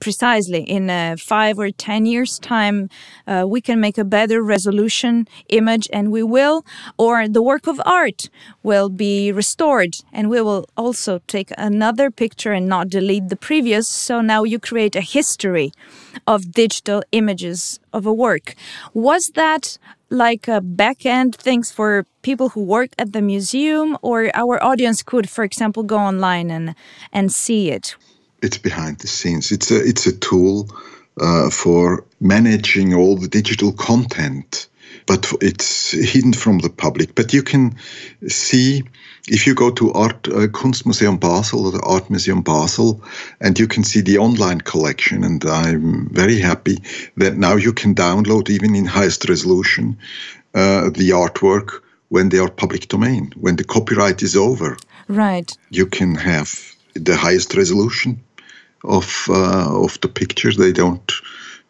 precisely in uh, five or ten years time uh, we can make a better resolution image and we will or the work of art will be restored. And we will also take another picture and not delete the previous. So now you create a history of digital images of a work. Was that like a back end things for people who work at the museum or our audience could for example go online and and see it it's behind the scenes. It's a it's a tool uh, for managing all the digital content, but it's hidden from the public. But you can see if you go to Art uh, Kunstmuseum Basel or the Art Museum Basel, and you can see the online collection. And I'm very happy that now you can download even in highest resolution uh, the artwork when they are public domain, when the copyright is over. Right. You can have the highest resolution of uh, of the pictures. They don't.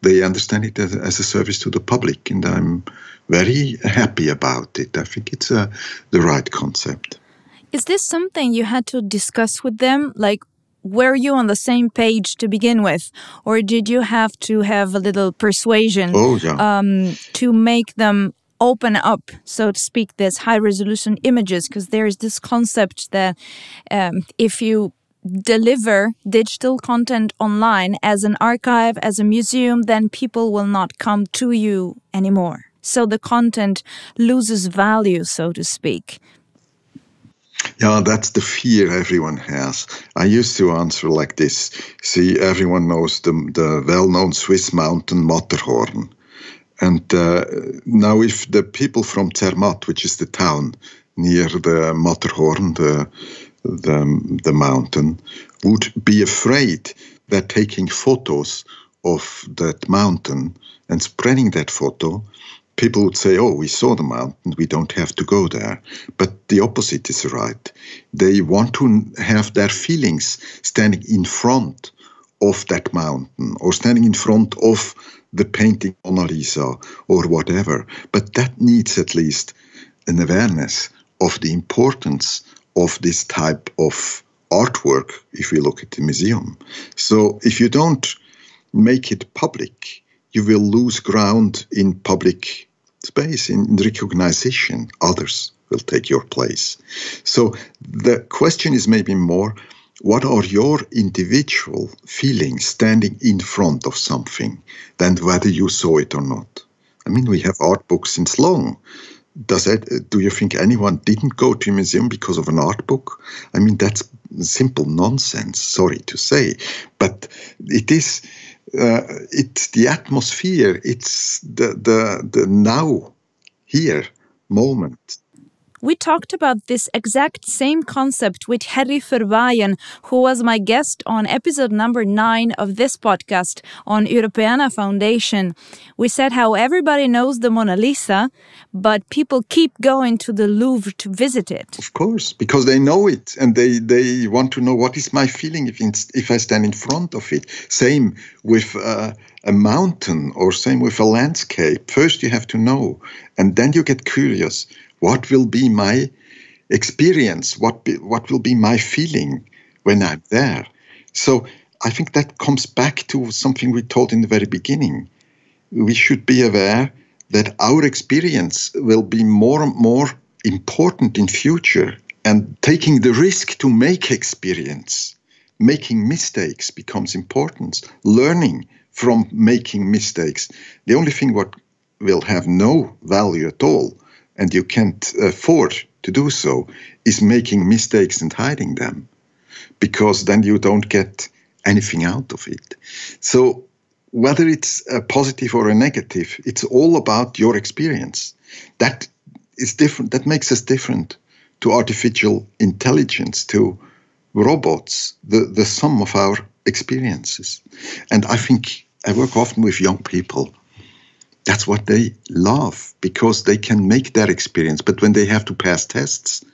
They understand it as, as, a service to the public, and I'm very happy about it. I think it's uh, the right concept. Is this something you had to discuss with them? Like, were you on the same page to begin with, or did you have to have a little persuasion oh, yeah. um, to make them open up, so to speak, this high resolution images? Because there is this concept that um, if you deliver digital content online as an archive, as a museum, then people will not come to you anymore. So the content loses value, so to speak. Yeah, that's the fear everyone has. I used to answer like this. See, everyone knows the, the well known Swiss mountain Matterhorn. And uh, now, if the people from Zermatt, which is the town near the Matterhorn, the the, the mountain would be afraid that taking photos of that mountain and spreading that photo, people would say, Oh, we saw the mountain, we don't have to go there. But the opposite is right. They want to have their feelings standing in front of that mountain or standing in front of the painting Mona Lisa or whatever. But that needs at least an awareness of the importance of this type of artwork if we look at the museum. So if you don't make it public, you will lose ground in public space, in, recognition. Others will take your place. So the question is maybe more what are your individual feelings standing in front of something than whether you saw it or not? I mean, we have art books since long does that do you think anyone didn't go to a museum because of an art book? I mean that's simple nonsense sorry to say but it is uh, it's the atmosphere it's the the the now here moment we talked about this exact same concept with Harry Verwayen, who was my guest on episode number nine of this podcast on Europeana Foundation. We said how everybody knows the Mona Lisa, but people keep going to the Louvre to visit it. Of course, because they know it and they, they want to know what is my feeling if, if I stand in front of it. Same with uh, a mountain or same with a landscape. First, you have to know, and then you get curious what will be my experience? What be, what will be my feeling when I'm there? So I think that comes back to something we told in the very beginning. We should be aware that our experience will be more and more important in future and taking the risk to make experience making mistakes becomes important learning from making mistakes the only thing what will have no value at all and you can't afford to do so, is making mistakes and hiding them, because then you don't get anything out of it. So, whether it's a positive or a negative, it's all about your experience. That is different. That makes us different to artificial intelligence, to robots, the, the sum of our experiences. And I think I work often with young people that's what they love because they can make that experience. But when they have to pass tests,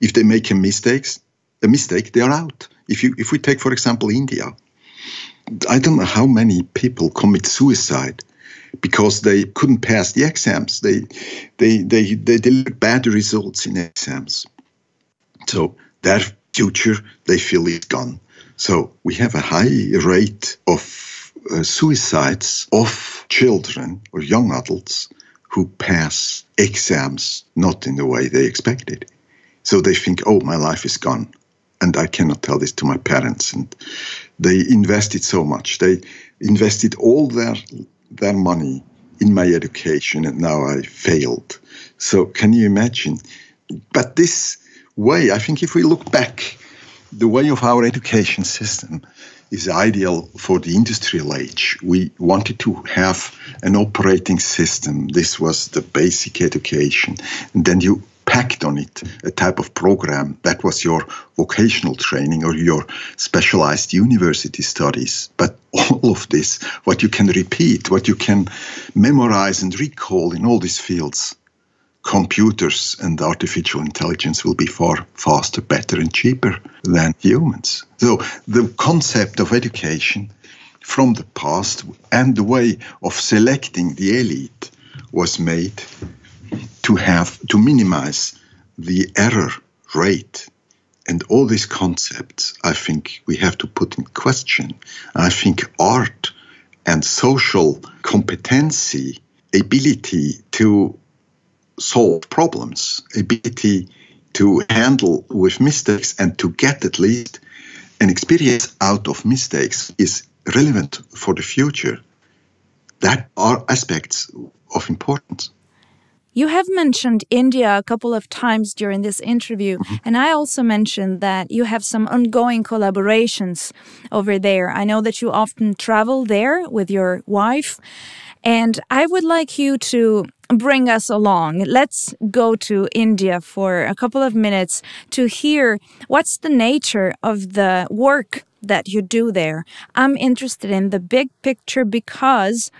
if they make a mistakes, a mistake, they are out. If you if we take for example India, I don't know how many people commit suicide because they couldn't pass the exams. They they they they delivered bad results in exams. So their future they feel is gone. So we have a high rate of uh, suicides of children or young adults who pass exams not in the way they expected. So they think, oh, my life is gone. And I cannot tell this to my parents. And they invested so much. They invested all their their money in my education, and now I failed. So can you imagine? But this way, I think if we look back, the way of our education system is ideal for the industrial age. We wanted to have an operating system. This was the basic education. And then you packed on it a type of program that was your vocational training or your specialized university studies. But all of this, what you can repeat, what you can memorize and recall in all these fields, computers and artificial intelligence will be far faster, better, and cheaper than humans. So the concept of education from the past and the way of selecting the elite was made to have to minimize the error rate and all these concepts i think we have to put in question i think art and social competency ability to solve problems, ability to handle with mistakes and to get at least an experience out of mistakes is relevant for the future. That are aspects of importance. You have mentioned India a couple of times during this interview, mm-hmm. and I also mentioned that you have some ongoing collaborations over there. I know that you often travel there with your wife, and I would like you to bring us along. Let's go to India for a couple of minutes to hear what's the nature of the work that you do there. I'm interested in the big picture because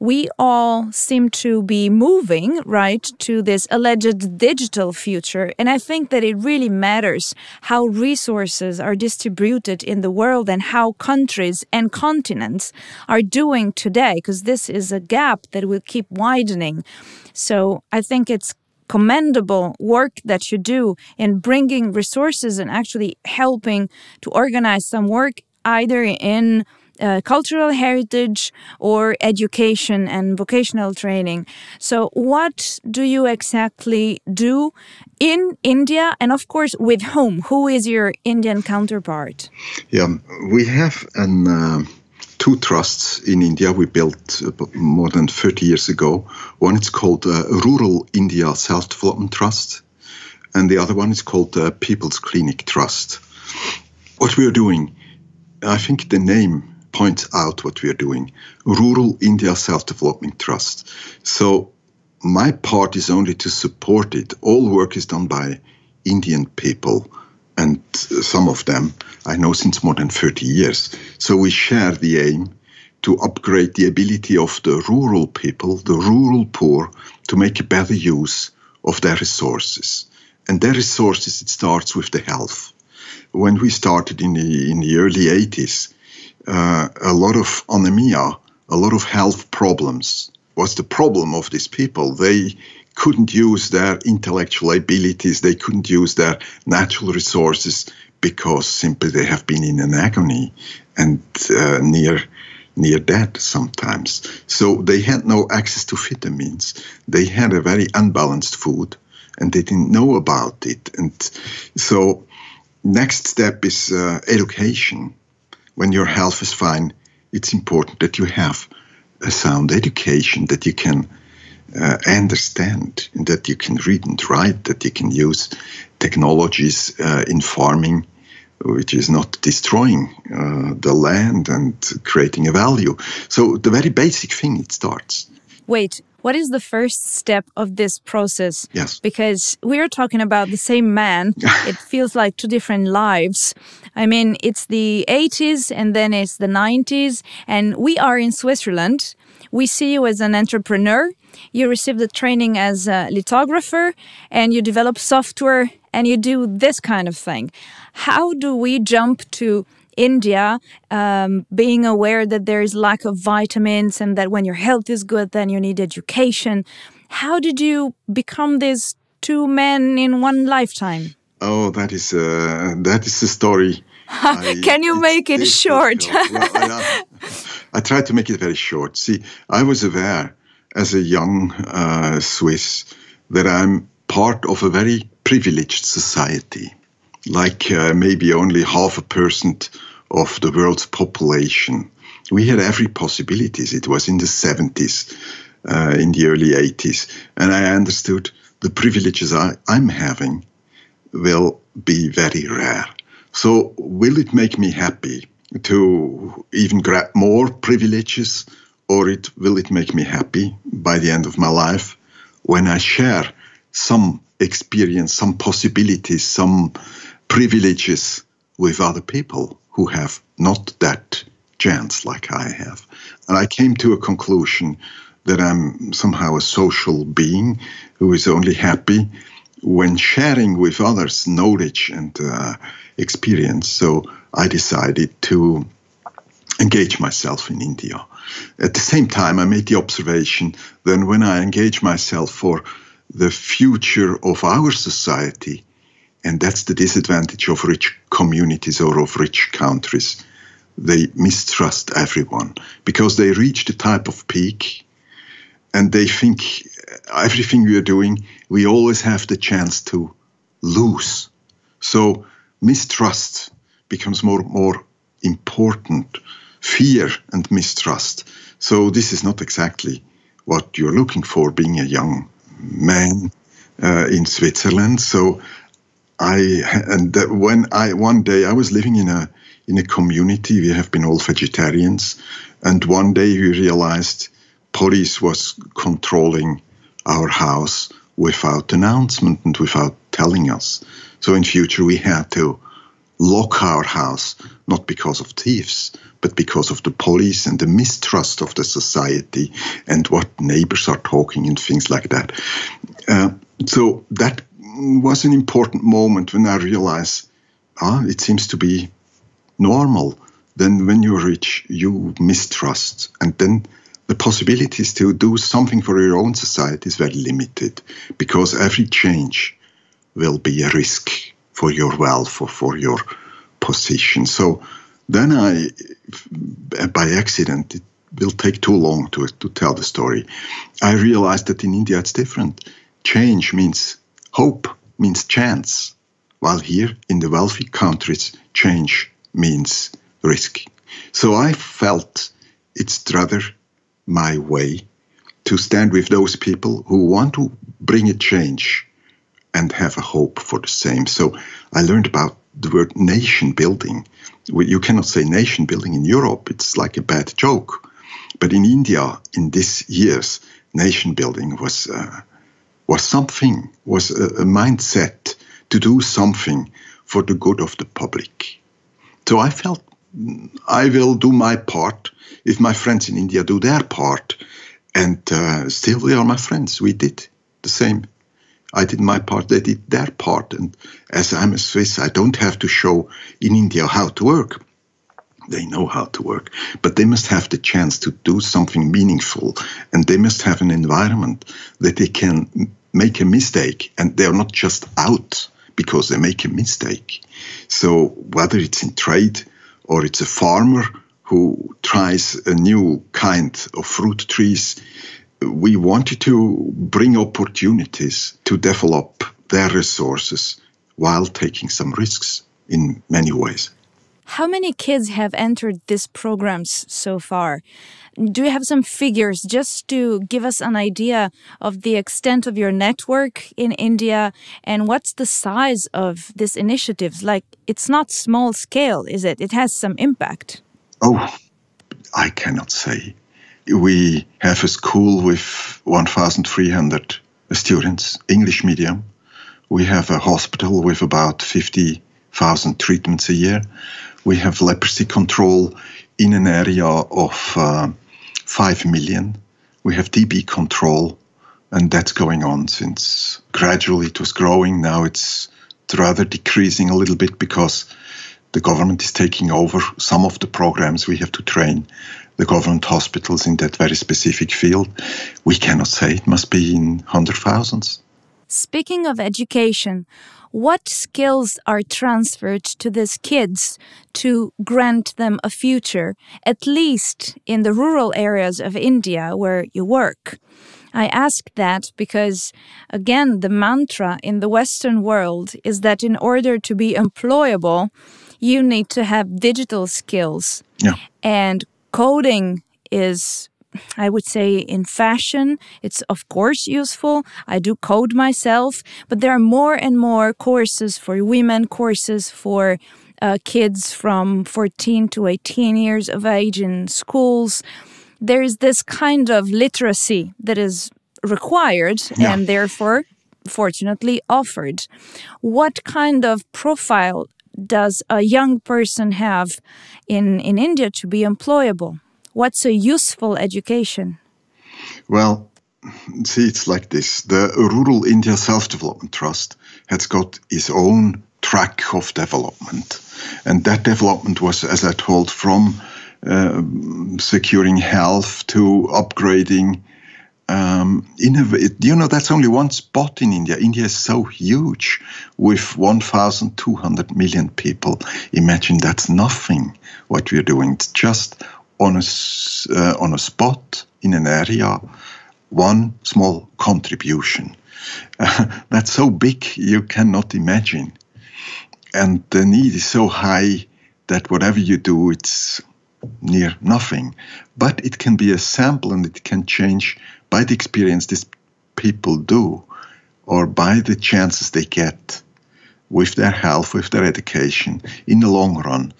we all seem to be moving, right, to this alleged digital future. And I think that it really matters how resources are distributed in the world and how countries and continents are doing today, because this is a gap that will keep widening. So I think it's commendable work that you do in bringing resources and actually helping to organize some work either in uh, cultural heritage or education and vocational training. So, what do you exactly do in India, and of course, with whom? Who is your Indian counterpart? Yeah, we have an. Uh, two trusts in India we built uh, more than 30 years ago. One is called uh, Rural India Self Development Trust, and the other one is called uh, People's Clinic Trust. What we are doing, I think the name points out what we are doing. Rural India Self Development Trust. So my part is only to support it. All work is done by Indian people, and some of them I know since more than 30 years. So we share the aim to upgrade the ability of the rural people, the rural poor, to make a better use of their resources. And their resources, it starts with the health. When we started in the, in the early 80s, uh, a lot of anemia, a lot of health problems. What's the problem of these people? They couldn't use their intellectual abilities, they couldn't use their natural resources because simply they have been in an agony and uh, near near death sometimes. So they had no access to vitamins. They had a very unbalanced food and they didn't know about it. And so next step is uh, education when your health is fine, it's important that you have a sound education that you can uh, understand, that you can read and write, that you can use technologies uh, in farming, which is not destroying uh, the land and creating a value. So the very basic thing it starts. Wait, what is the first step of this process? Yes. Because we are talking about the same man. <laughs> it feels like two different lives. I mean, it's the 80s and then it's the 90s, and we are in Switzerland. We see you as an entrepreneur. You receive the training as a lithographer, and you develop software, and you do this kind of thing. How do we jump to India, um, being aware that there is lack of vitamins and that when your health is good, then you need education. How did you become these two men in one lifetime? Oh, that is uh, that is the story. <laughs> I, Can you make it short? well, I, I tried to make it very short. See, I was aware as a young uh, Swiss that I'm part of a very privileged society, like uh, maybe only half a percent of the world's population. We had every possibilities. It was in the 70s, uh, in the early 80s, and I understood the privileges I, I'm having will be very rare. So, will it make me happy to even grab more privileges, or it will it make me happy by the end of my life when I share some experience, some possibilities, some privileges with other people who have not that chance like I have. And I came to a conclusion that I'm somehow a social being who is only happy when sharing with others knowledge and uh, experience. So I decided to engage myself in India. At the same time, I made the observation that when I engage myself for the future of our society, and that's the disadvantage of rich communities or of rich countries, they mistrust everyone because they reach the type of peak and they think everything we are doing, we always have the chance to lose. So mistrust becomes more and more important. Fear and mistrust. So this is not exactly what you're looking for, being a young man uh, in Switzerland. So I and when I one day I was living in a in a community. We have been all vegetarians, and one day we realized police was controlling our house without announcement and without telling us. So in future we had to lock our house not because of thieves but because of the police and the mistrust of the society and what neighbors are talking and things like that. Uh, so that was an important moment when I realized, ah, it seems to be normal. Then when you're rich, you mistrust, and then the possibilities to do something for your own society is very limited because every change will be a risk for your wealth or for your position. So then I, by accident, it will take too long to, to tell the story. I realized that in India it's different. Change means hope, means chance, while here in the wealthy countries, change means risk. So I felt it's rather my way to stand with those people who want to bring a change and have a hope for the same. So I learned about the word nation building. You cannot say nation building in Europe, it's like a bad joke. But in India, in these years, nation building was, uh, was something, was a, a mindset to do something for the good of the public. So I felt I will do my part if my friends in India do their part. And uh, still, they are my friends. We did the same. I did my part, they did their part. And as I'm a Swiss, I don't have to show in India how to work. They know how to work, but they must have the chance to do something meaningful. And they must have an environment that they can make a mistake and they're not just out because they make a mistake. So whether it's in trade or it's a farmer who tries a new kind of fruit trees, we wanted to bring opportunities to develop their resources while taking some risks in many ways. How many kids have entered these programs so far? Do you have some figures just to give us an idea of the extent of your network in India and what's the size of these initiatives? Like, it's not small scale, is it? It has some impact. Oh, I cannot say. We have a school with 1,300 students, English medium. We have a hospital with about 50,000 treatments a year. We have leprosy control in an area of uh, 5 million. We have TB control, and that's going on since gradually it was growing. Now it's rather decreasing a little bit because the government is taking over some of the programs we have to train the government hospitals in that very specific field. We cannot say it must be in hundred thousands. Speaking of education, what skills are transferred to these kids to grant them a future, at least in the rural areas of India where you work? I ask that because, again, the mantra in the Western world is that in order to be employable, you need to have digital skills. Yeah. And coding is I would say in fashion, it's of course useful. I do code myself, but there are more and more courses for women, courses for uh, kids from 14 to 18 years of age in schools. There is this kind of literacy that is required yeah. and therefore, fortunately, offered. What kind of profile does a young person have in, in India to be employable? What's a useful education? Well, see, it's like this. The Rural India Self Development Trust has got its own track of development. And that development was, as I told, from uh, securing health to upgrading. Um. You know, that's only one spot in India. India is so huge with 1,200 million people. Imagine that's nothing what we're doing. It's just on a, uh, on a spot in an area, one small contribution. <laughs> That's so big you cannot imagine. And the need is so high that whatever you do, it's near nothing. But it can be a sample and it can change by the experience these people do or by the chances they get with their health, with their education in the long run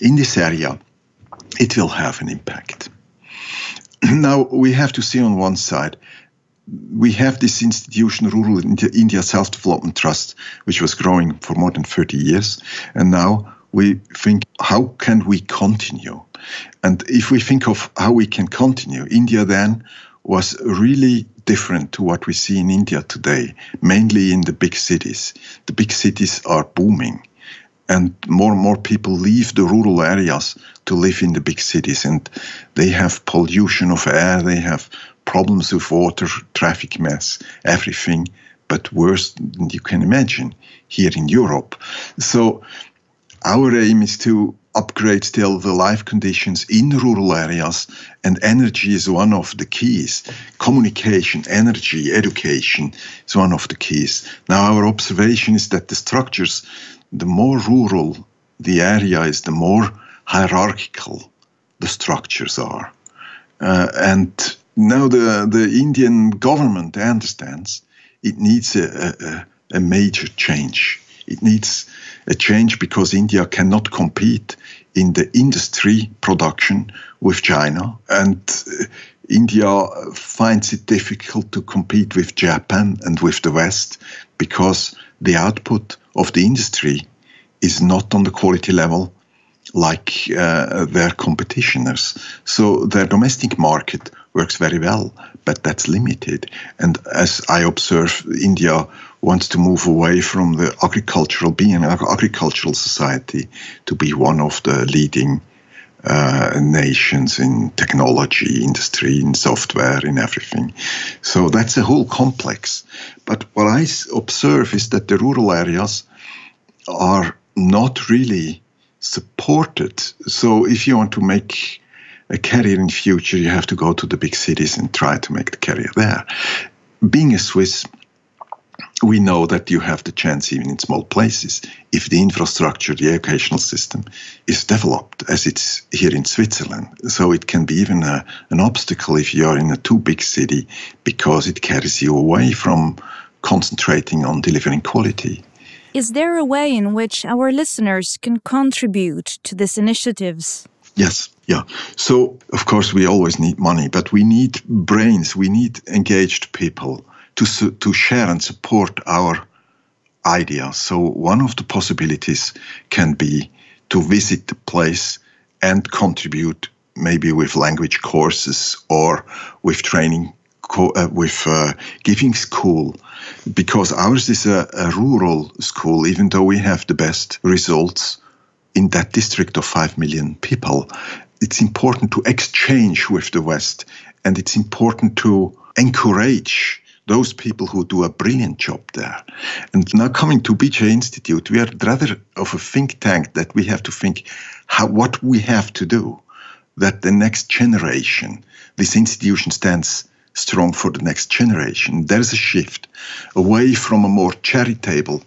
in this area it will have an impact. <clears throat> now, we have to see on one side, we have this institution, Rural India Self Development Trust, which was growing for more than 30 years. And now we think, how can we continue? And if we think of how we can continue, India then was really different to what we see in India today, mainly in the big cities. The big cities are booming and more and more people leave the rural areas to live in the big cities and they have pollution of air they have problems with water traffic mess everything but worse than you can imagine here in europe. So our aim is to upgrade still the life conditions in rural areas and energy is one of the keys. Communication energy education is one of the keys. Now our observation is that the structures the more rural the area is, the more hierarchical the structures are. Uh, and now the, the Indian government understands it needs a, a, a major change. It needs a change because India cannot compete in the industry production with China. And uh, India finds it difficult to compete with Japan and with the West because the output of the industry is not on the quality level like uh, their competitors. So their domestic market works very well, but that's limited. And as I observe, India wants to move away from the agricultural, being an agricultural society, to be one of the leading uh, nations in technology, industry, in software, in everything. So that's a whole complex. But what I observe is that the rural areas are not really supported. So if you want to make a career in future, you have to go to the big cities and try to make the career there. Being a Swiss, we know that you have the chance even in small places if the infrastructure, the educational system is developed as it's here in Switzerland. So it can be even a, an obstacle if you are in a too big city because it carries you away from concentrating on delivering quality. Is there a way in which our listeners can contribute to these initiatives? Yes, yeah. So, of course, we always need money, but we need brains, we need engaged people to, to share and support our ideas. So, one of the possibilities can be to visit the place and contribute maybe with language courses or with training uh, with uh, giving school because ours is a, a, rural school even though we have the best results in that district of 5 million people it's important to exchange with the west and it's important to encourage those people who do a brilliant job there. And now coming to BJ Institute, we are rather of a think tank that we have to think how what we have to do that the next generation, this institution stands strong for the next generation. There's a shift away from a more charitable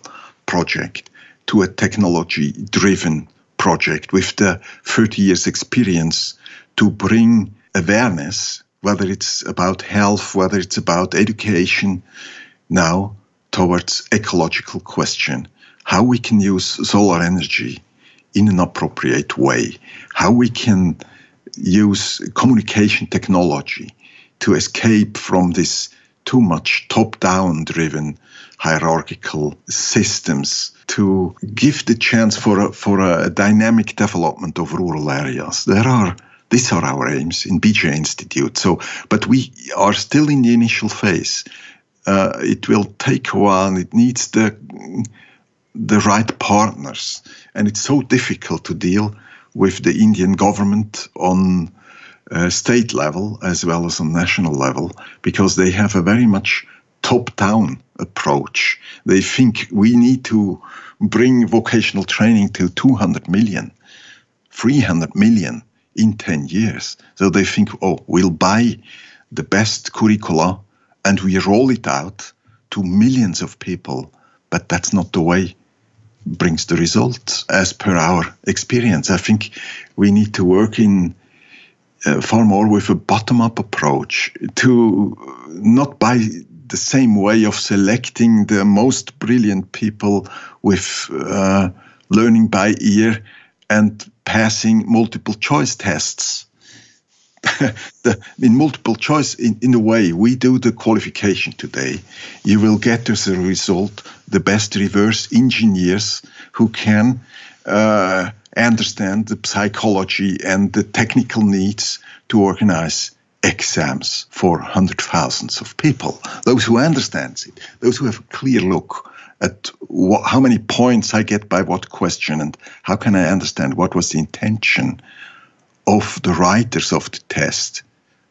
project to a technology driven project with the 30 years experience to bring awareness whether it's about health, whether it's about education, now towards ecological question, how we can use solar energy in an appropriate way, how we can use communication technology to escape from this too much top-down driven hierarchical systems to give the chance for a, for a dynamic development of rural areas. There are these are our aims in BJ Institute. So, but we are still in the initial phase. Uh, it will take a while. It needs the the right partners, and it's so difficult to deal with the Indian government on uh, state level as well as on national level because they have a very much top-down approach. They think we need to bring vocational training to 200 million, 300 million in 10 years. So they think, oh, we'll buy the best curricula and we roll it out to millions of people. But that's not the way brings the results as per our experience. I think we need to work in far more with a bottom up approach to not by the same way of selecting the most brilliant people with uh, learning by ear and passing multiple choice tests. <laughs> the, in multiple choice, in, in a way, we do the qualification today. You will get as a result the best reverse engineers who can uh, understand the psychology and the technical needs to organize exams for hundred thousands of people. Those who understand it, those who have a clear look at what, how many points I get by what question and how can I understand what was the intention of the writers of the test.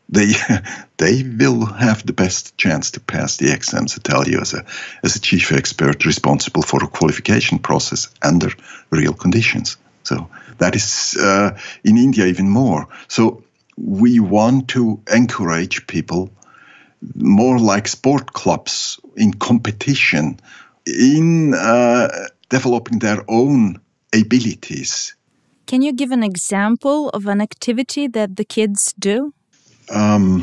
They <laughs> they will have the best chance to pass the exams. I tell you, as a as a chief expert responsible for a qualification process under real conditions. So that is uh, in India even more. So we want to encourage people more like sport clubs in competition in uh, developing their own abilities. Can you give an example of an activity that the kids do? Um,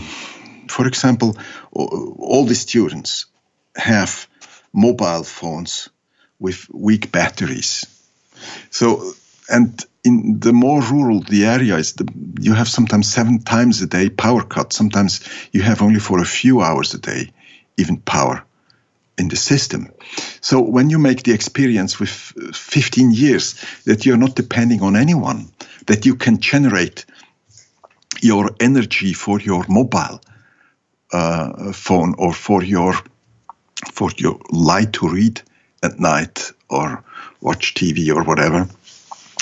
for example, all the students have mobile phones with weak batteries. So, and in the more rural the area is, the, you have sometimes seven times a day power cut. Sometimes you have only for a few hours a day even power in the system. So when you make the experience with 15 years that you're not depending on anyone, that you can generate your energy for your mobile uh, phone or for your for your light to read at night or watch TV or whatever,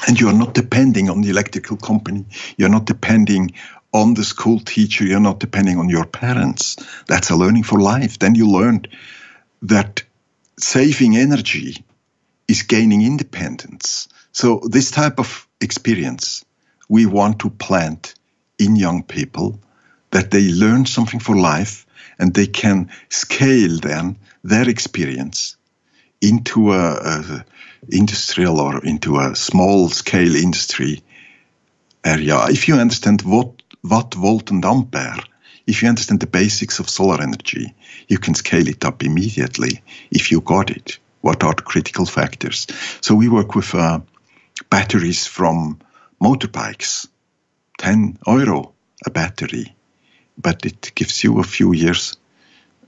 and you are not depending on the electrical company, you're not depending on the school teacher, you're not depending on your parents. That's a learning for life. Then you learned that saving energy is gaining independence. So, this type of experience we want to plant in young people that they learn something for life and they can scale then their experience into a, a industrial or into a small scale industry area. If you understand what watt, volt, and ampere, if you understand the basics of solar energy, you can scale it up immediately if you got it. What are the critical factors? So we work with uh, batteries from motorbikes, 10 euro a battery, but it gives you a few years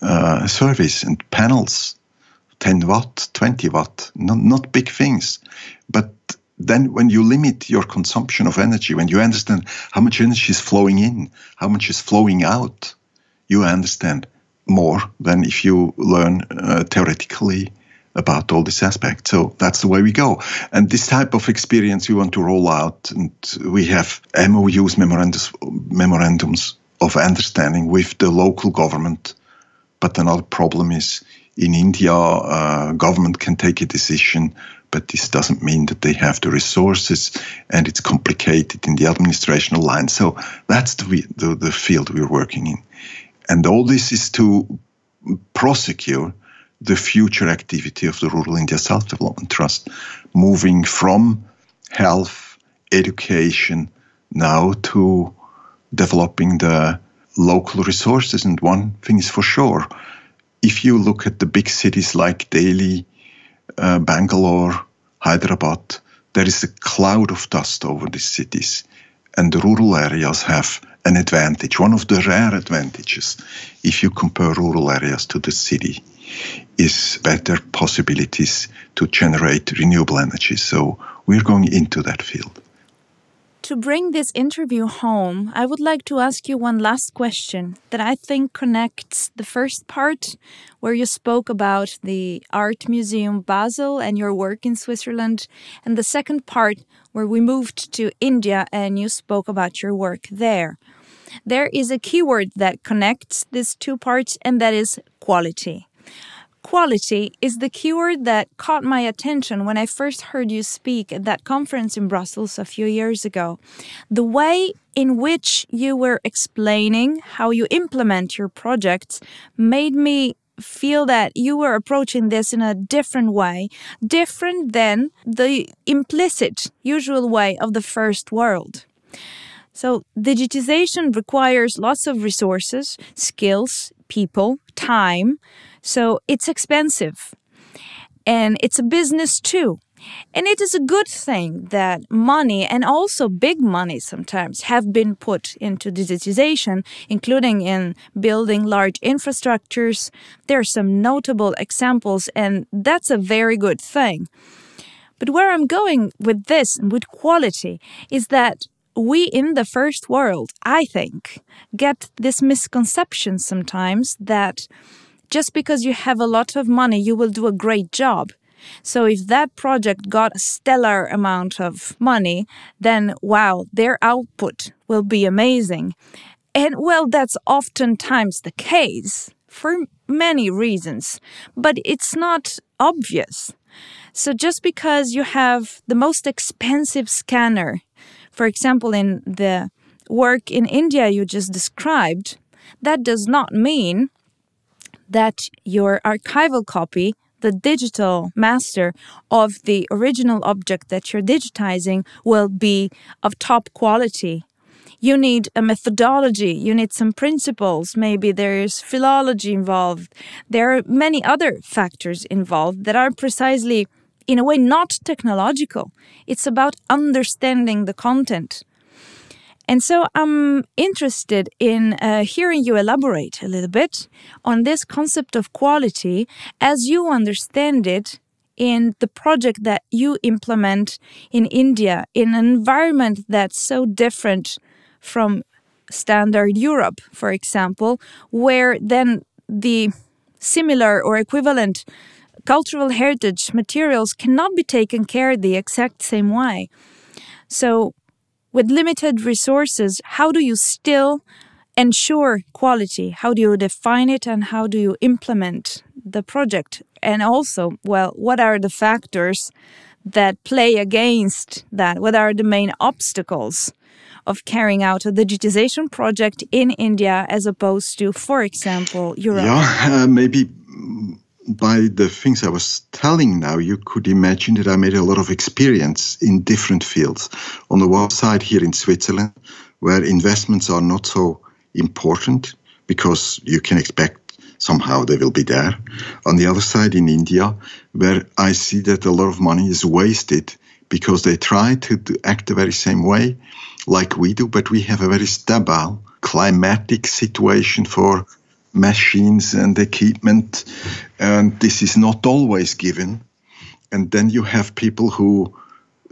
uh, service and panels, 10 watt, 20 watt, not, not big things, but then when you limit your consumption of energy, when you understand how much energy is flowing in, how much is flowing out, you understand more than if you learn uh, theoretically about all these aspects. So that's the way we go. And this type of experience we want to roll out, and we have MOUs, memorandums, memorandums of understanding with the local government But another problem is in India, uh, government can take a decision, but this doesn't mean that they have the resources, and it's complicated in the administrational line. So that's the, the, the field we're working in, and all this is to prosecute the future activity of the Rural India Self Development Trust, moving from health, education now to developing the local resources. And one thing is for sure if you look at the big cities like Delhi, uh, Bangalore, Hyderabad, there is a cloud of dust over these cities. And the rural areas have an advantage, one of the rare advantages, if you compare rural areas to the city, is better possibilities to generate renewable energy. So we're going into that field. To bring this interview home, I would like to ask you one last question that I think connects the first part, where you spoke about the Art Museum Basel and your work in Switzerland, and the second part, where we moved to India and you spoke about your work there. There is a keyword that connects these two parts, and that is quality. Quality is the keyword that caught my attention when I first heard you speak at that conference in Brussels a few years ago. The way in which you were explaining how you implement your projects made me feel that you were approaching this in a different way, different than the implicit, usual way of the first world. So, digitization requires lots of resources, skills, people, time. So it's expensive. And it's a business too. And it is a good thing that money and also big money sometimes have been put into digitization, including in building large infrastructures. There are some notable examples, and that's a very good thing. But where I'm going with this, and with quality, is that we in the first world, I think, get this misconception sometimes that just because you have a lot of money, you will do a great job. So if that project got a stellar amount of money, then wow, their output will be amazing. And well, that's oftentimes the case for many reasons, but it's not obvious. So just because you have the most expensive scanner, for example, in the work in India you just described, that does not mean that your archival copy, the digital master of the original object that you're digitizing, will be of top quality. You need a methodology, you need some principles, maybe there's philology involved. There are many other factors involved that are precisely, in a way, not technological. It's about understanding the content. And so I'm interested in uh, hearing you elaborate a little bit on this concept of quality as you understand it in the project that you implement in India in an environment that's so different from standard Europe, for example, where then the similar or equivalent cultural heritage materials cannot be taken care the exact same way. So with limited resources, how do you still ensure quality? How do you define it and how do you implement the project? And also, well, what are the factors that play against that? What are the main obstacles of carrying out a digitization project in India as opposed to, for example, Europe? Yeah, uh, maybe by the things I was telling now, you could imagine that I made a lot of experience in different fields. On the one side, here in Switzerland, where investments are not so important because you can expect somehow they will be there. On the other side, in India, where I see that a lot of money is wasted because they try to act the very same way like we do, but we have a very stable climatic situation for machines and equipment, and this is not always given. And then you have people who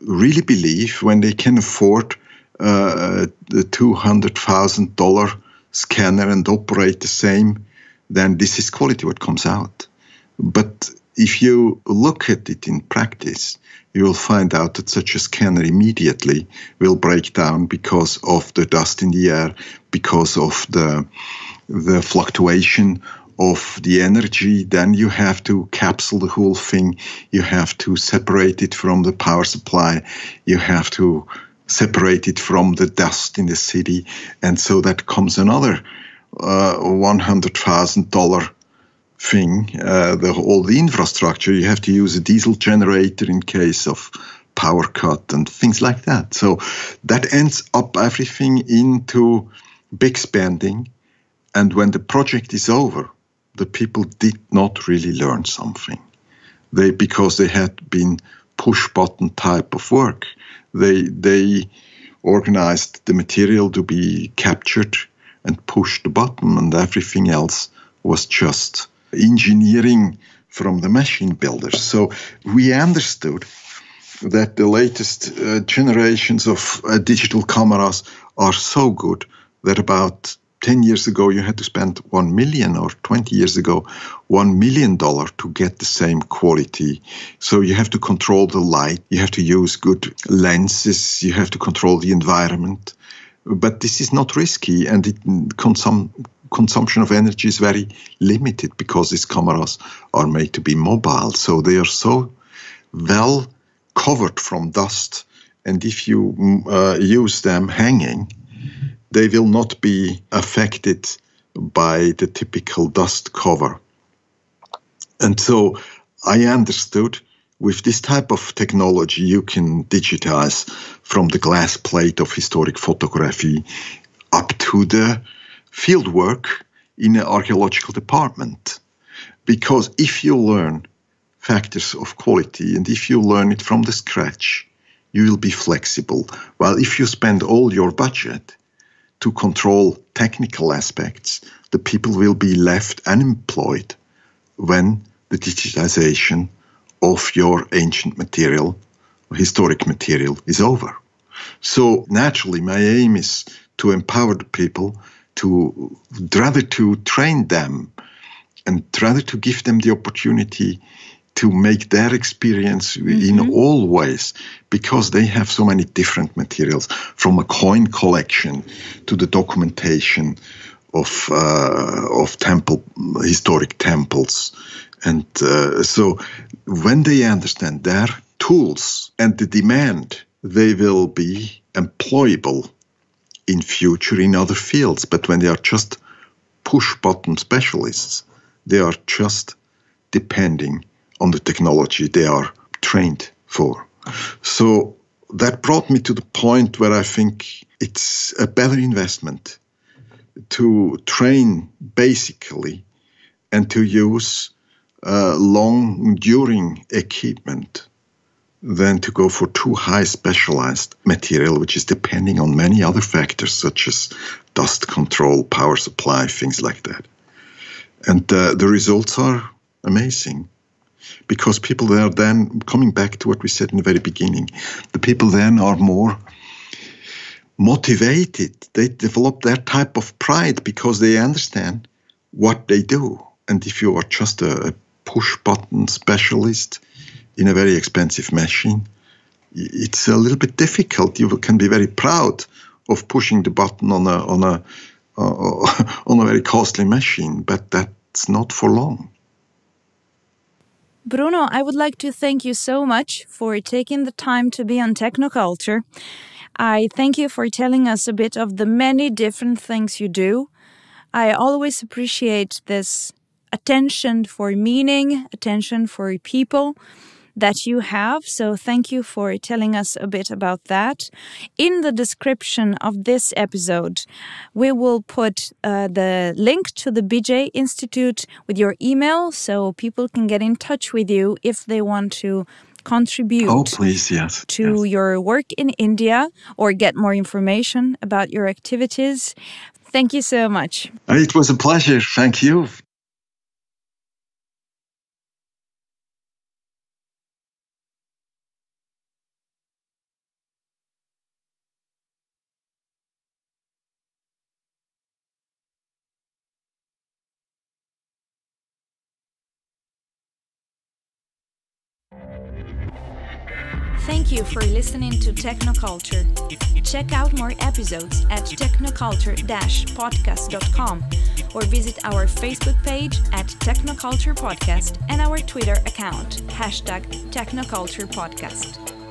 really believe when they can afford uh, the two hundred thousand dollar scanner and operate the same, then this is quality what comes out. But if you look at it in practice, you will find out that such a scanner immediately will break down because of the dust in the air, because of the the fluctuation of the energy. Then you have to capsule the whole thing. You have to separate it from the power supply. You have to separate it from the dust in the city. And so that comes another uh, $100,000 thing. Uh, the, all the infrastructure, you have to use a diesel generator in case of power cut and things like that. So that ends up everything into big spending. And when the project is over, the people did not really learn something. They because they had been push button type of work. They they organized the material to be captured and pushed the button, and everything else was just engineering from the machine builders. So we understood that the latest uh, generations of uh, digital cameras are so good that about 10 years ago you had to spend 1 million or 20 years ago 1 million dollar to get the same quality. So you have to control the light you have to use good lenses you have to control the environment. But this is not risky and it consum- consumption of energy is very limited because these cameras are made to be mobile. So they are so well covered from dust and if you mm, uh, use them hanging they will not be affected by the typical dust cover. And so I understood with this type of technology, you can digitize from the glass plate of historic photography up to the field work in the archaeological department. Because if you learn factors of quality and if you learn it from the scratch, you will be flexible. While if you spend all your budget, to control technical aspects, the people will be left unemployed when the digitization of your ancient material, historic material, is over. So naturally, my aim is to empower the people, to rather to train them, and rather to give them the opportunity to make their experience mm-hmm. in all ways because they have so many different materials from a coin collection to the documentation of uh, of temple historic temples and uh, so when they understand their tools and the demand they will be employable in future in other fields but when they are just push button specialists they are just depending on the technology they are trained for. So that brought me to the point where I think it's a better investment to train basically and to use uh, long enduring equipment than to go for too high specialized material, which is depending on many other factors such as dust control, power supply, things like that. And uh, the results are amazing because people there then coming back to what we said in the very beginning. The people then are more motivated. They develop their type of pride because they understand what they do. And if you are just a, a push button specialist in a very expensive machine it's a little bit difficult. You can be very proud of pushing the button on a on a uh, <laughs> on a very costly machine but that's not for long Bruno, I would like to thank you so much for taking the time to be on Technoculture. I thank you for telling us a bit of the many different things you do. I always appreciate this attention for meaning, attention for people that you have. So thank you for telling us a bit about that. In the description of this episode, we will put uh, the link to the BJ Institute with your email so people can get in touch with you if they want to contribute oh, please, yes, to yes. your work in India or get more information about your activities. Thank you so much. It was a pleasure. Thank you. You for listening to Technoculture. Check out more episodes at technoculture-podcast.com or visit our Facebook page at Technoculture Podcast and our Twitter account, hashtag Technoculture Podcast.